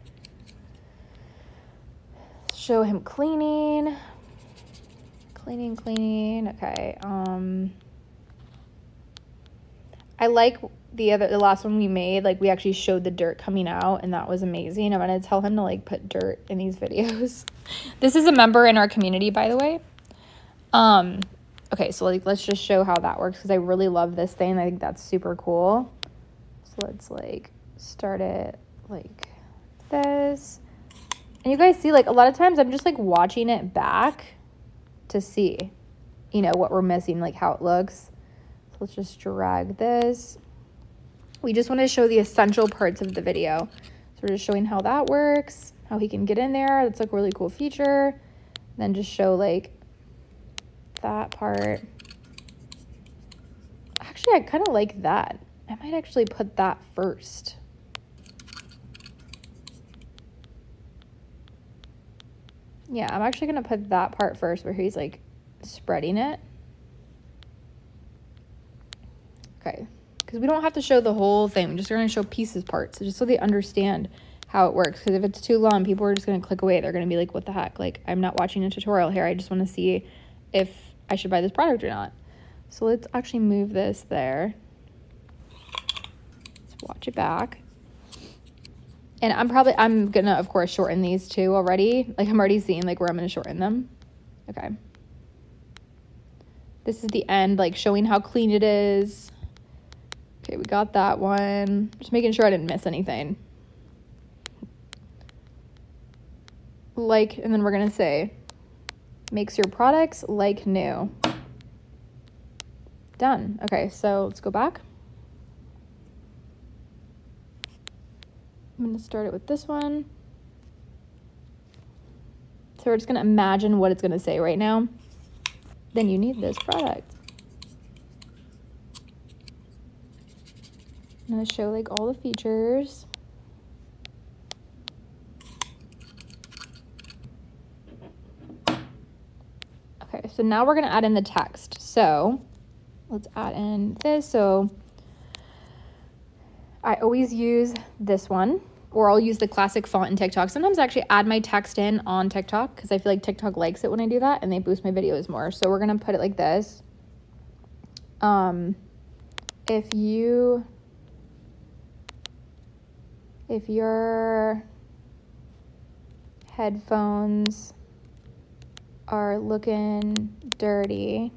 Show him cleaning. Cleaning, cleaning. Okay. Um I like the other the last one we made, like we actually showed the dirt coming out and that was amazing. I'm gonna tell him to like put dirt in these videos. this is a member in our community, by the way. Um, okay, so like, let's just show how that works because I really love this thing. I think that's super cool. So let's like start it like this. And you guys see like a lot of times I'm just like watching it back to see, you know, what we're missing, like how it looks. So let's just drag this. We just want to show the essential parts of the video. So we're just showing how that works, how he can get in there. That's like a really cool feature. Then just show like that part. Actually, I kind of like that. I might actually put that first. Yeah, I'm actually going to put that part first where he's like spreading it. Okay, because we don't have to show the whole thing. We're just going to show pieces parts just so they understand how it works. Because if it's too long, people are just going to click away. They're going to be like, what the heck? Like, I'm not watching a tutorial here. I just want to see if I should buy this product or not. So let's actually move this there. Let's watch it back. And I'm probably, I'm gonna, of course, shorten these two already. Like, I'm already seeing, like, where I'm gonna shorten them. Okay. This is the end, like, showing how clean it is. Okay, we got that one. Just making sure I didn't miss anything. like, and then we're going to say, makes your products like new. Done. Okay, so let's go back. I'm going to start it with this one. So we're just going to imagine what it's going to say right now. Then you need this product. I'm going to show like all the features. Okay, so now we're going to add in the text. So let's add in this. So I always use this one or I'll use the classic font in TikTok. Sometimes I actually add my text in on TikTok because I feel like TikTok likes it when I do that and they boost my videos more. So we're going to put it like this. Um, if you, if your headphones are looking dirty,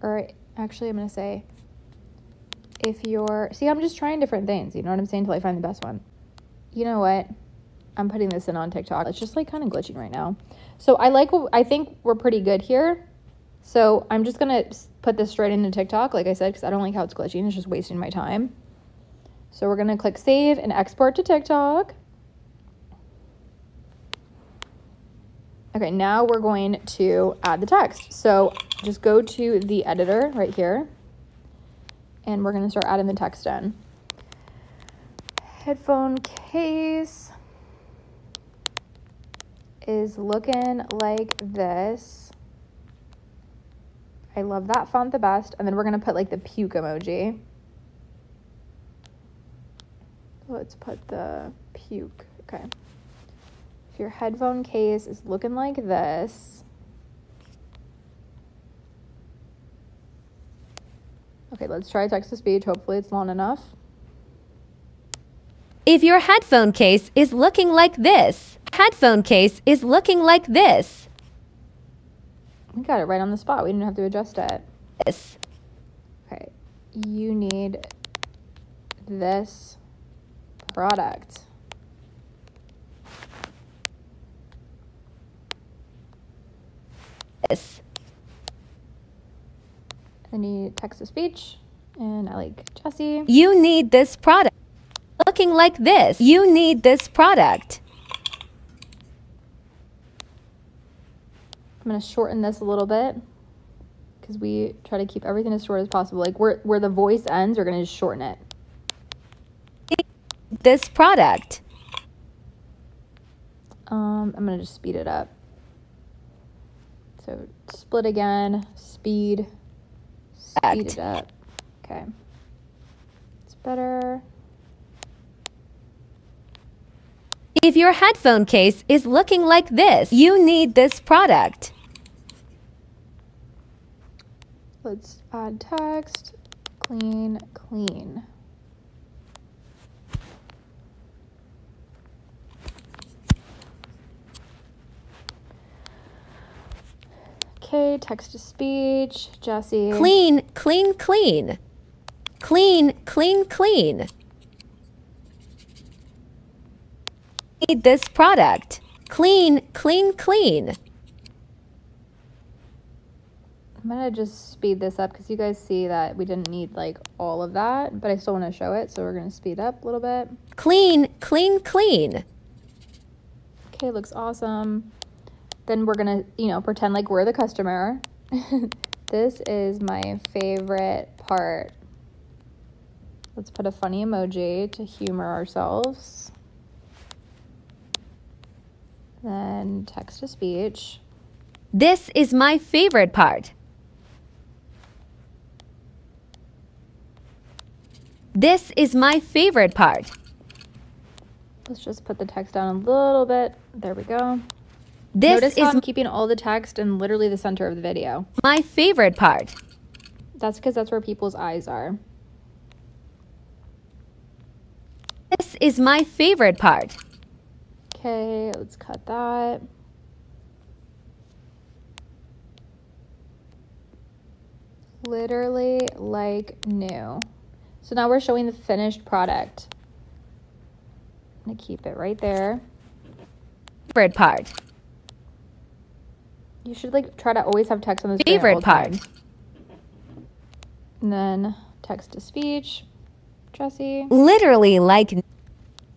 or actually I'm going to say, if you're, see, I'm just trying different things, you know what I'm saying, until I find the best one. You know what? I'm putting this in on TikTok. It's just like kind of glitching right now. So I like, I think we're pretty good here. So I'm just going to put this straight into TikTok, like I said, because I don't like how it's glitching. It's just wasting my time. So we're going to click save and export to TikTok. Okay, now we're going to add the text. So just go to the editor right here and we're going to start adding the text in. Headphone case is looking like this. I love that font the best. And then we're going to put like the puke emoji. Let's put the puke. Okay. If your headphone case is looking like this, Okay, let's try text to speech. Hopefully it's long enough. If your headphone case is looking like this, headphone case is looking like this. We got it right on the spot. We didn't have to adjust it. This. Okay, you need this product. This. I need text to speech, and I like Jesse. You need this product. Looking like this. You need this product. I'm going to shorten this a little bit because we try to keep everything as short as possible. Like where, where the voice ends, we're going to just shorten it. This product. Um, I'm going to just speed it up. So split again, speed, speed it up. Okay. It's better. If your headphone case is looking like this, you need this product. Let's add text. Clean, clean. Okay, text to speech. Jesse. Clean, clean, clean. Clean, clean, clean. Need this product. Clean, clean, clean. I'm gonna just speed this up because you guys see that we didn't need like all of that, but I still want to show it, so we're gonna speed up a little bit. Clean, clean, clean. Okay, looks awesome. Then we're gonna, you know, pretend like we're the customer. this is my favorite part. Let's put a funny emoji to humor ourselves. Then text to speech. This is my favorite part. This is my favorite part. Let's just put the text down a little bit. There we go. This Notice is how I'm keeping all the text in literally the center of the video. my favorite part. That's because that's where people's eyes are. This is my favorite part. Okay, let's cut that. Literally like new. So now we're showing the finished product. I'm gonna keep it right there. Favorite part. You should like try to always have text on the screen. Favorite part. times. And then text to speech. Jesse. Literally like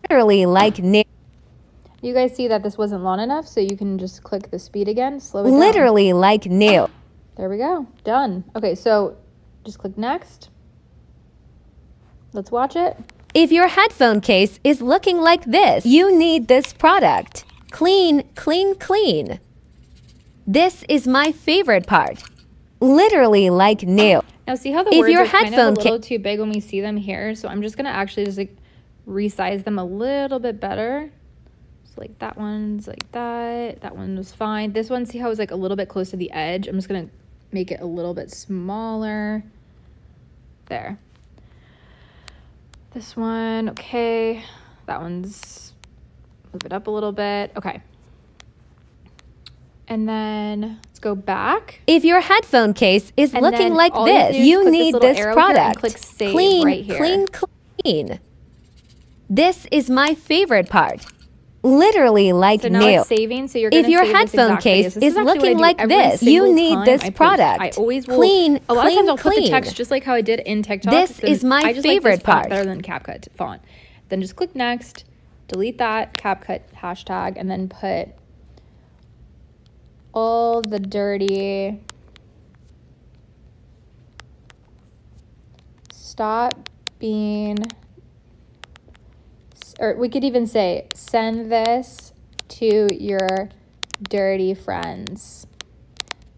literally like You guys see that this wasn't long enough, so you can just click the speed again, slow it down. literally like nail. There we go. Done. Okay, so just click next. Let's watch it. If your headphone case is looking like this, you need this product. Clean, clean, clean. This is my favorite part. Literally like nail. Now see how the If words your are kind of a little too big when we see them here, so I'm just gonna actually just like resize them a little bit better. So like that one's like that. That one was fine. This one, see how it's like a little bit close to the edge. I'm just gonna make it a little bit smaller. There. This one, okay. That one's move it up a little bit. Okay. And then let's go back. If your headphone case is And looking like you this, you this need this and product. click save clean, right here. clean, clean. This is my favorite part. Literally like So it's saving. So you're If your headphone exact case. This is looking like this, you need this product. I always will. Clean, a lot clean, of times I'll put the clean. text just like how I did in TikTok. This is my I just favorite like part. better than CapCut font. Then just click next, delete that CapCut hashtag, and then put all the dirty. Stop being or we could even say send this to your dirty friends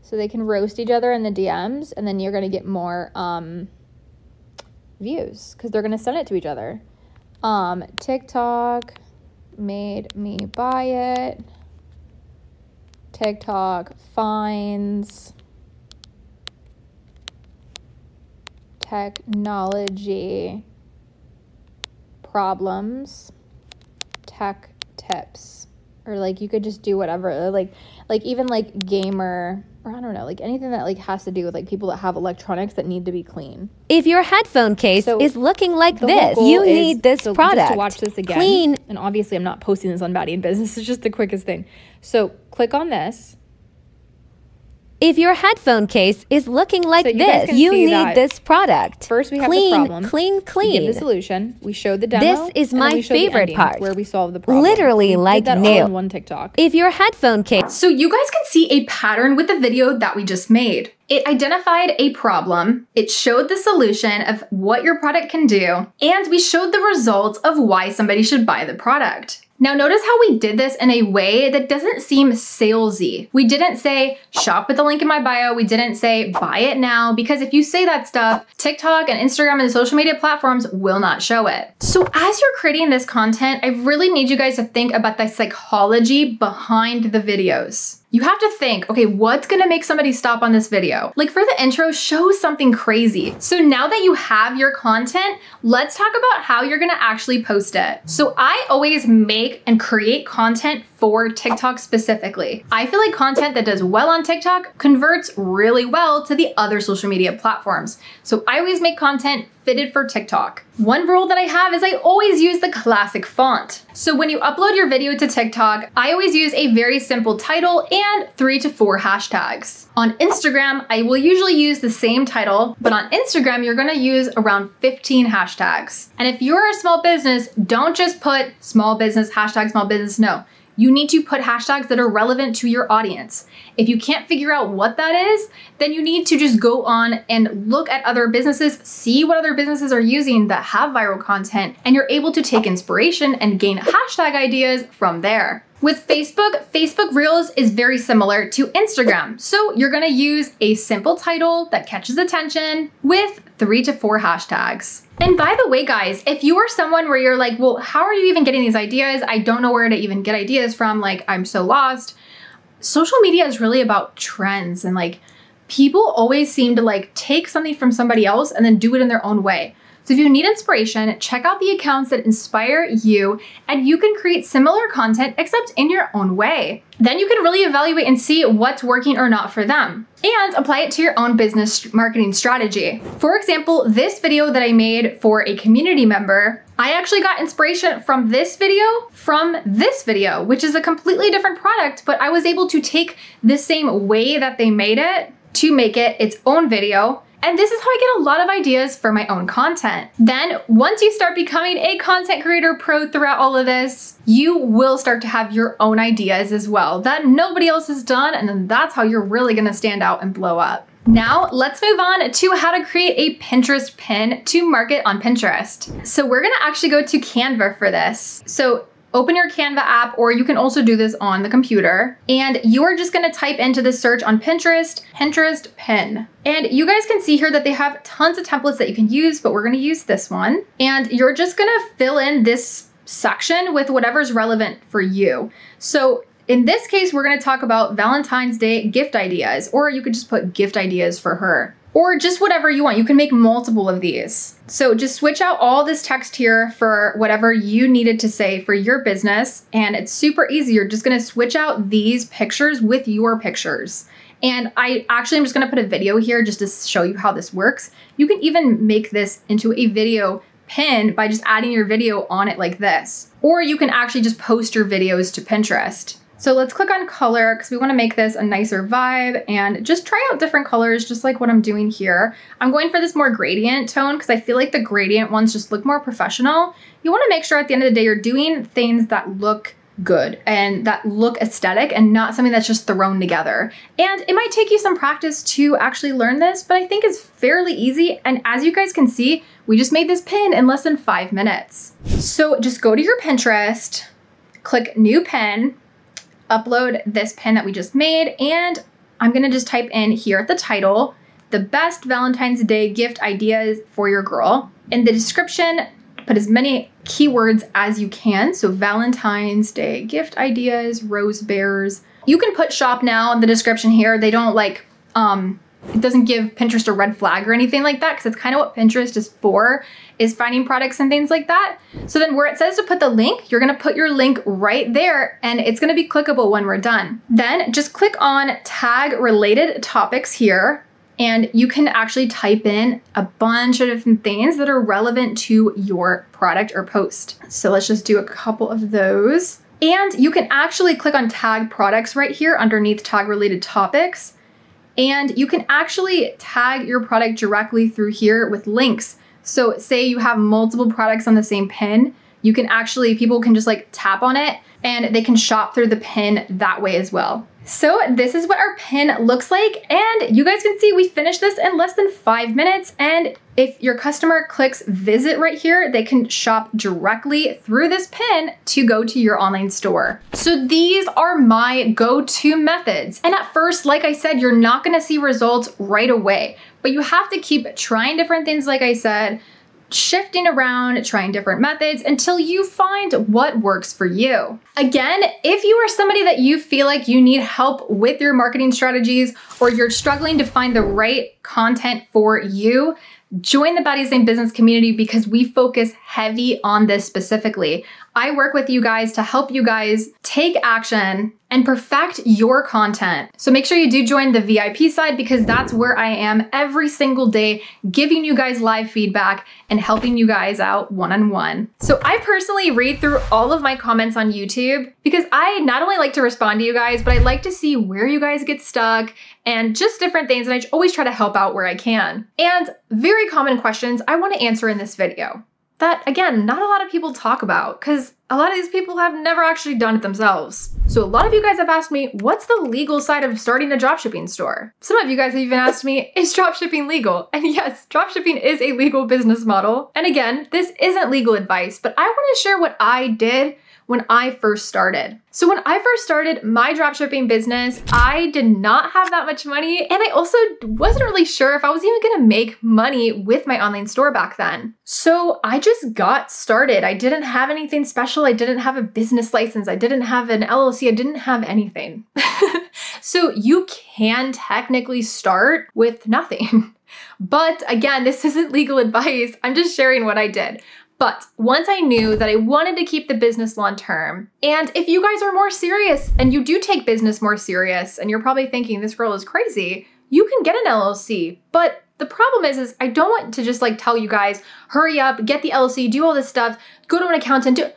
so they can roast each other in the DMs and then you're going to get more um views cuz they're going to send it to each other. Um TikTok made me buy it. TikTok finds technology problems tech tips or like you could just do whatever like like even like gamer or i don't know like anything that like has to do with like people that have electronics that need to be clean. If your headphone case So, is looking like this, you need this so product. to watch this again Clean, and obviously i'm not posting this on baddie in business it's just the quickest thing. So click on this If your headphone case is looking like So you this, can you need this product. first we have clean, the problem clean, we clean. give the solution we show the demo This is my we show the favorite ending part. where we solve the problem Literally we like did that all nail. one tiktok If your headphone case So you guys can see a pattern with the video that we just made. It identified a problem, it showed the solution of what your product can do, and we showed the results of why somebody should buy the product. Now notice how we did this in a way that doesn't seem salesy. We didn't say shop with the link in my bio. We didn't say buy it now because if you say that stuff, TikTok and Instagram and the social media platforms will not show it. So as you're creating this content, I really need you guys to think about the psychology behind the videos. You have to think, okay, what's gonna make somebody stop on this video? Like for the intro, show something crazy. So now that you have your content, let's talk about how you're gonna actually post it. So I always make and create content for TikTok specifically. I feel like content that does well on TikTok converts really well to the other social media platforms. So I always make content fitted for TikTok. One rule that I have is I always use the classic font. So when you upload your video to TikTok, I always use a very simple title and three to four hashtags. On Instagram, I will usually use the same title, but on Instagram, you're gonna use around 15 hashtags. And if you're a small business, don't just put small business, hashtag small business, no. You need to put hashtags that are relevant to your audience. If you can't figure out what that is, then you need to just go on and look at other businesses, see what other businesses are using that have viral content, and you're able to take inspiration and gain hashtag ideas from there. With Facebook, Facebook Reels is very similar to Instagram. So you're gonna use a simple title that catches attention with three to four hashtags. And by the way, guys, if you are someone where you're like, well, how are you even getting these ideas? I don't know where to even get ideas from. Like, I'm so lost. Social media is really about trends and like people always seem to like take something from somebody else and then do it in their own way. So if you need inspiration, check out the accounts that inspire you and you can create similar content except in your own way. Then you can really evaluate and see what's working or not for them and apply it to your own business marketing strategy. For example, this video that I made for a community member, I actually got inspiration from this video, from this video, which is a completely different product, but I was able to take the same way that they made it to make it its own video and this is how I get a lot of ideas for my own content. Then once you start becoming a content creator pro throughout all of this, you will start to have your own ideas as well that nobody else has done. And then that's how you're really gonna stand out and blow up. Now let's move on to how to create a Pinterest pin to market on Pinterest. So we're gonna actually go to Canva for this. So open your Canva app, or you can also do this on the computer. And you are just gonna type into the search on Pinterest, Pinterest pin. And you guys can see here that they have tons of templates that you can use, but we're gonna use this one. And you're just gonna fill in this section with whatever's relevant for you. So in this case, we're gonna talk about Valentine's Day gift ideas, or you could just put gift ideas for her or just whatever you want. You can make multiple of these. So just switch out all this text here for whatever you needed to say for your business. And it's super easy. You're just gonna switch out these pictures with your pictures. And I actually am just gonna put a video here just to show you how this works. You can even make this into a video pin by just adding your video on it like this. Or you can actually just post your videos to Pinterest. So let's click on color because we want to make this a nicer vibe and just try out different colors just like what I'm doing here. I'm going for this more gradient tone because I feel like the gradient ones just look more professional. You want to make sure at the end of the day you're doing things that look good and that look aesthetic and not something that's just thrown together. And it might take you some practice to actually learn this, but I think it's fairly easy. And as you guys can see, we just made this pin in less than five minutes. So just go to your Pinterest, click new pin, upload this pin that we just made and I'm gonna just type in here at the title, the best Valentine's Day gift ideas for your girl. In the description, put as many keywords as you can. So Valentine's Day gift ideas, rose bears. You can put shop now in the description here. They don't like um, it doesn't give Pinterest a red flag or anything like that because it's kind of what Pinterest is for, is finding products and things like that. So then where it says to put the link, you're gonna put your link right there and it's gonna be clickable when we're done. Then just click on tag related topics here and you can actually type in a bunch of different things that are relevant to your product or post. So let's just do a couple of those. And you can actually click on tag products right here underneath tag related topics and you can actually tag your product directly through here with links. So say you have multiple products on the same pin, you can actually, people can just like tap on it and they can shop through the pin that way as well. So this is what our pin looks like. And you guys can see we finished this in less than five minutes. And if your customer clicks visit right here, they can shop directly through this pin to go to your online store. So these are my go-to methods. And at first, like I said, you're not gonna see results right away, but you have to keep trying different things, like I said, shifting around, trying different methods until you find what works for you. Again, if you are somebody that you feel like you need help with your marketing strategies or you're struggling to find the right content for you, join the Baddies in Business community because we focus heavy on this specifically. I work with you guys to help you guys take action and perfect your content. So make sure you do join the VIP side because that's where I am every single day, giving you guys live feedback and helping you guys out one on one. So I personally read through all of my comments on YouTube because I not only like to respond to you guys, but I like to see where you guys get stuck and just different things. And I always try to help out where I can. And very common questions I want to answer in this video that again, not a lot of people talk about because a lot of these people have never actually done it themselves. So a lot of you guys have asked me, what's the legal side of starting a dropshipping store? Some of you guys have even asked me, is dropshipping legal? And yes, dropshipping is a legal business model. And again, this isn't legal advice, but I want to share what I did when I first started. So when I first started my dropshipping business, I did not have that much money and I also wasn't really sure if I was even gonna make money with my online store back then. So I just got started. I didn't have anything special. I didn't have a business license. I didn't have an LLC. I didn't have anything. so you can technically start with nothing. But again, this isn't legal advice. I'm just sharing what I did. But once I knew that I wanted to keep the business long term, and if you guys are more serious and you do take business more serious, and you're probably thinking this girl is crazy, you can get an LLC. But The problem is, is I don't want to just like tell you guys, hurry up, get the LLC, do all this stuff, go to an accountant, do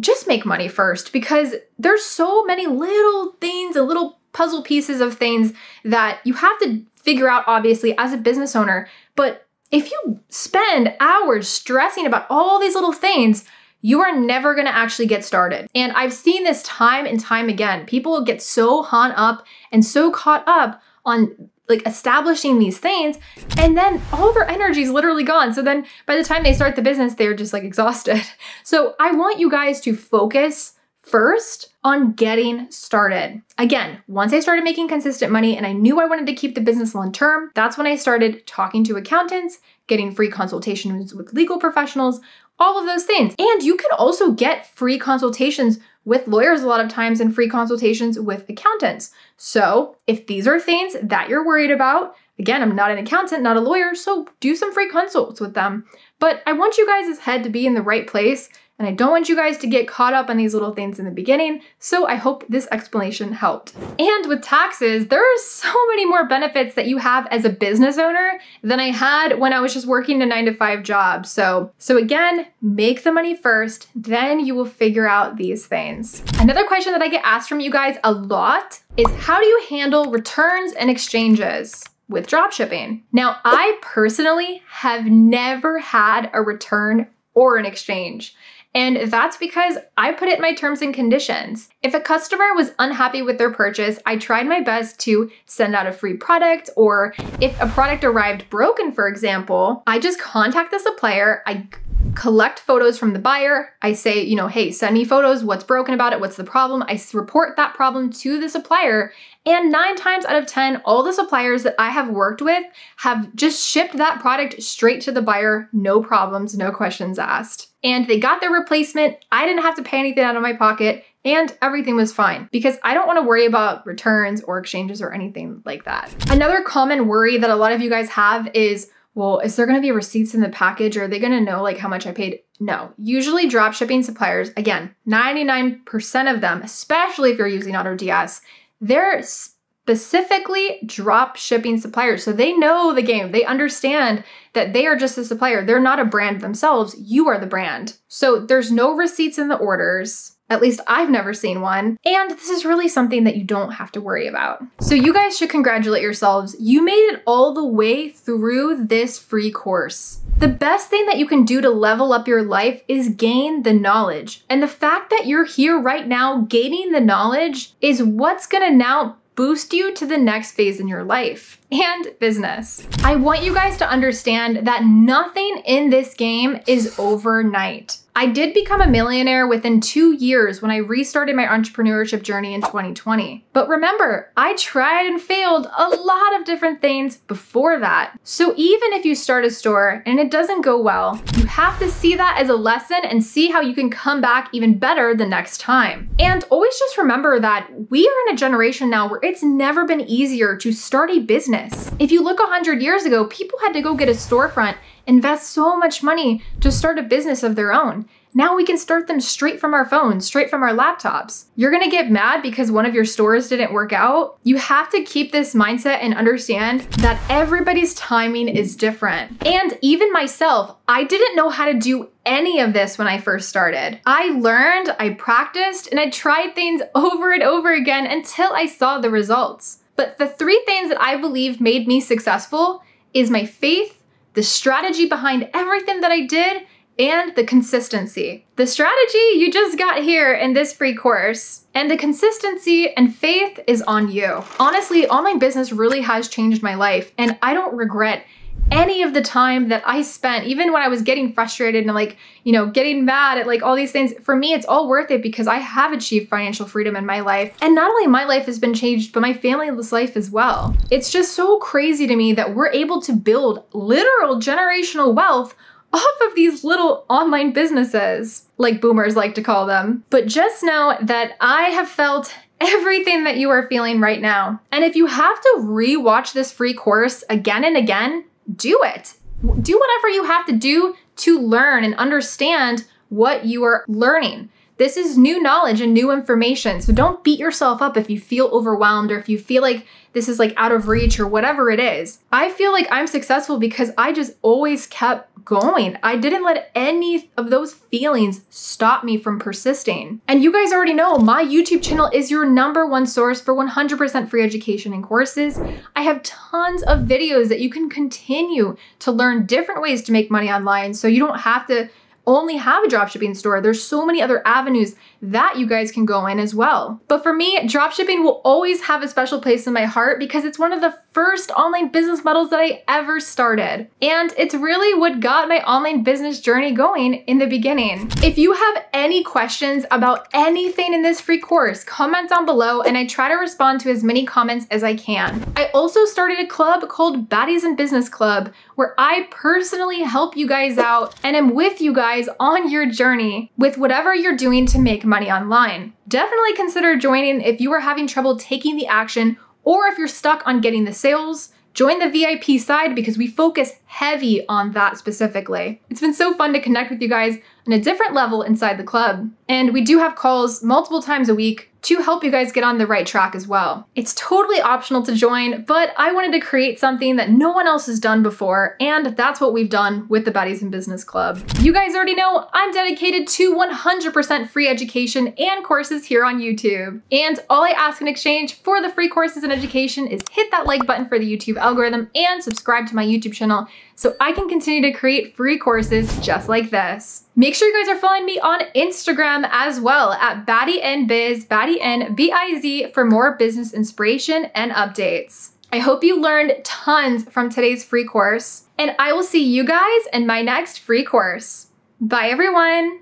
just make money first because there's so many little things and little puzzle pieces of things that you have to figure out obviously as a business owner. But if you spend hours stressing about all these little things, you are never gonna actually get started. And I've seen this time and time again. People get so hung up and so caught up on like establishing these things and then all their energy is literally gone so then by the time they start the business they're just like exhausted so i want you guys to focus first on getting started again once i started making consistent money and i knew i wanted to keep the business long term that's when i started talking to accountants getting free consultations with legal professionals all of those things and you can also get free consultations with lawyers a lot of times and free consultations with accountants. So, if these are things that you're worried about, again, I'm not an accountant, not a lawyer, so do some free consults with them. But I want you guys' head to be in the right place and I don't want you guys to get caught up on these little things in the beginning, so I hope this explanation helped. And with taxes, there are so many more benefits that you have as a business owner than I had when I was just working a nine to five job. So, so again, make the money first, then you will figure out these things. Another question that I get asked from you guys a lot is how do you handle returns and exchanges? with dropshipping. Now, I personally have never had a return or an exchange. And that's because I put it in my terms and conditions. If a customer was unhappy with their purchase, I tried my best to send out a free product, or if a product arrived broken, for example, I just contact the supplier, I collect photos from the buyer. I say, you know, hey, send me photos. What's broken about it? What's the problem? I report that problem to the supplier. And nine times out of 10, all the suppliers that I have worked with have just shipped that product straight to the buyer, no problems, no questions asked. And they got their replacement. I didn't have to pay anything out of my pocket and everything was fine because I don't want to worry about returns or exchanges or anything like that. Another common worry that a lot of you guys have is well, is there going to be receipts in the package? Or are they going to know like how much I paid? No. Usually drop shipping suppliers, again, 99% of them, especially if you're using AutoDS, they're specifically drop shipping suppliers. So they know the game. They understand that they are just a supplier. They're not a brand themselves. You are the brand. So there's no receipts in the orders. At least I've never seen one. And this is really something that you don't have to worry about. So you guys should congratulate yourselves. You made it all the way through this free course. The best thing that you can do to level up your life is gain the knowledge. And the fact that you're here right now gaining the knowledge is what's gonna now boost you to the next phase in your life and business. I want you guys to understand that nothing in this game is overnight. I did become a millionaire within two years when I restarted my entrepreneurship journey in 2020. But remember, I tried and failed a lot of different things before that. So even if you start a store and it doesn't go well, you have to see that as a lesson and see how you can come back even better the next time. And always just remember that we are in a generation now where it's never been easier to start a business. If you look 100 years ago, people had to go get a storefront invest so much money to start a business of their own. Now we can start them straight from our phones, straight from our laptops. You're gonna get mad because one of your stores didn't work out. You have to keep this mindset and understand that everybody's timing is different. And even myself, I didn't know how to do any of this when I first started. I learned, I practiced, and I tried things over and over again until I saw the results. But the three things that I believe made me successful is my faith, the strategy behind everything that I did, and the consistency. The strategy you just got here in this free course, and the consistency and faith is on you. Honestly, online business really has changed my life, and I don't regret any of the time that I spent, even when I was getting frustrated and like, you know, getting mad at like all these things, for me, it's all worth it because I have achieved financial freedom in my life. And not only my life has been changed, but my family's life as well. It's just so crazy to me that we're able to build literal generational wealth off of these little online businesses, like boomers like to call them. But just know that I have felt everything that you are feeling right now. And if you have to re-watch this free course again and again, do it. Do whatever you have to do to learn and understand what you are learning. This is new knowledge and new information. So don't beat yourself up if you feel overwhelmed or if you feel like this is like out of reach or whatever it is. I feel like I'm successful because I just always kept going. I didn't let any of those feelings stop me from persisting. And you guys already know my YouTube channel is your number one source for 100% free education and courses. I have tons of videos that you can continue to learn different ways to make money online so you don't have to only have a dropshipping store. There's so many other avenues that you guys can go in as well. But for me, dropshipping will always have a special place in my heart because it's one of the first online business models that I ever started. And it's really what got my online business journey going in the beginning. If you have any questions about anything in this free course, comment down below and I try to respond to as many comments as I can. I also started a club called Baddies in Business Club where I personally help you guys out and am with you guys on your journey with whatever you're doing to make money online. Definitely consider joining if you are having trouble taking the action or if you're stuck on getting the sales, join the VIP side because we focus heavy on that specifically. It's been so fun to connect with you guys on a different level inside the club. And we do have calls multiple times a week to help you guys get on the right track as well. It's totally optional to join, but I wanted to create something that no one else has done before, and that's what we've done with the Baddies in Business Club. You guys already know I'm dedicated to 100% free education and courses here on YouTube. And all I ask in exchange for the free courses and education is hit that like button for the YouTube algorithm and subscribe to my YouTube channel so I can continue to create free courses just like this. Make sure you guys are following me on Instagram as well at BaddieInBiz, B-I-Z for more business inspiration and updates. I hope you learned tons from today's free course, and I will see you guys in my next free course. Bye everyone!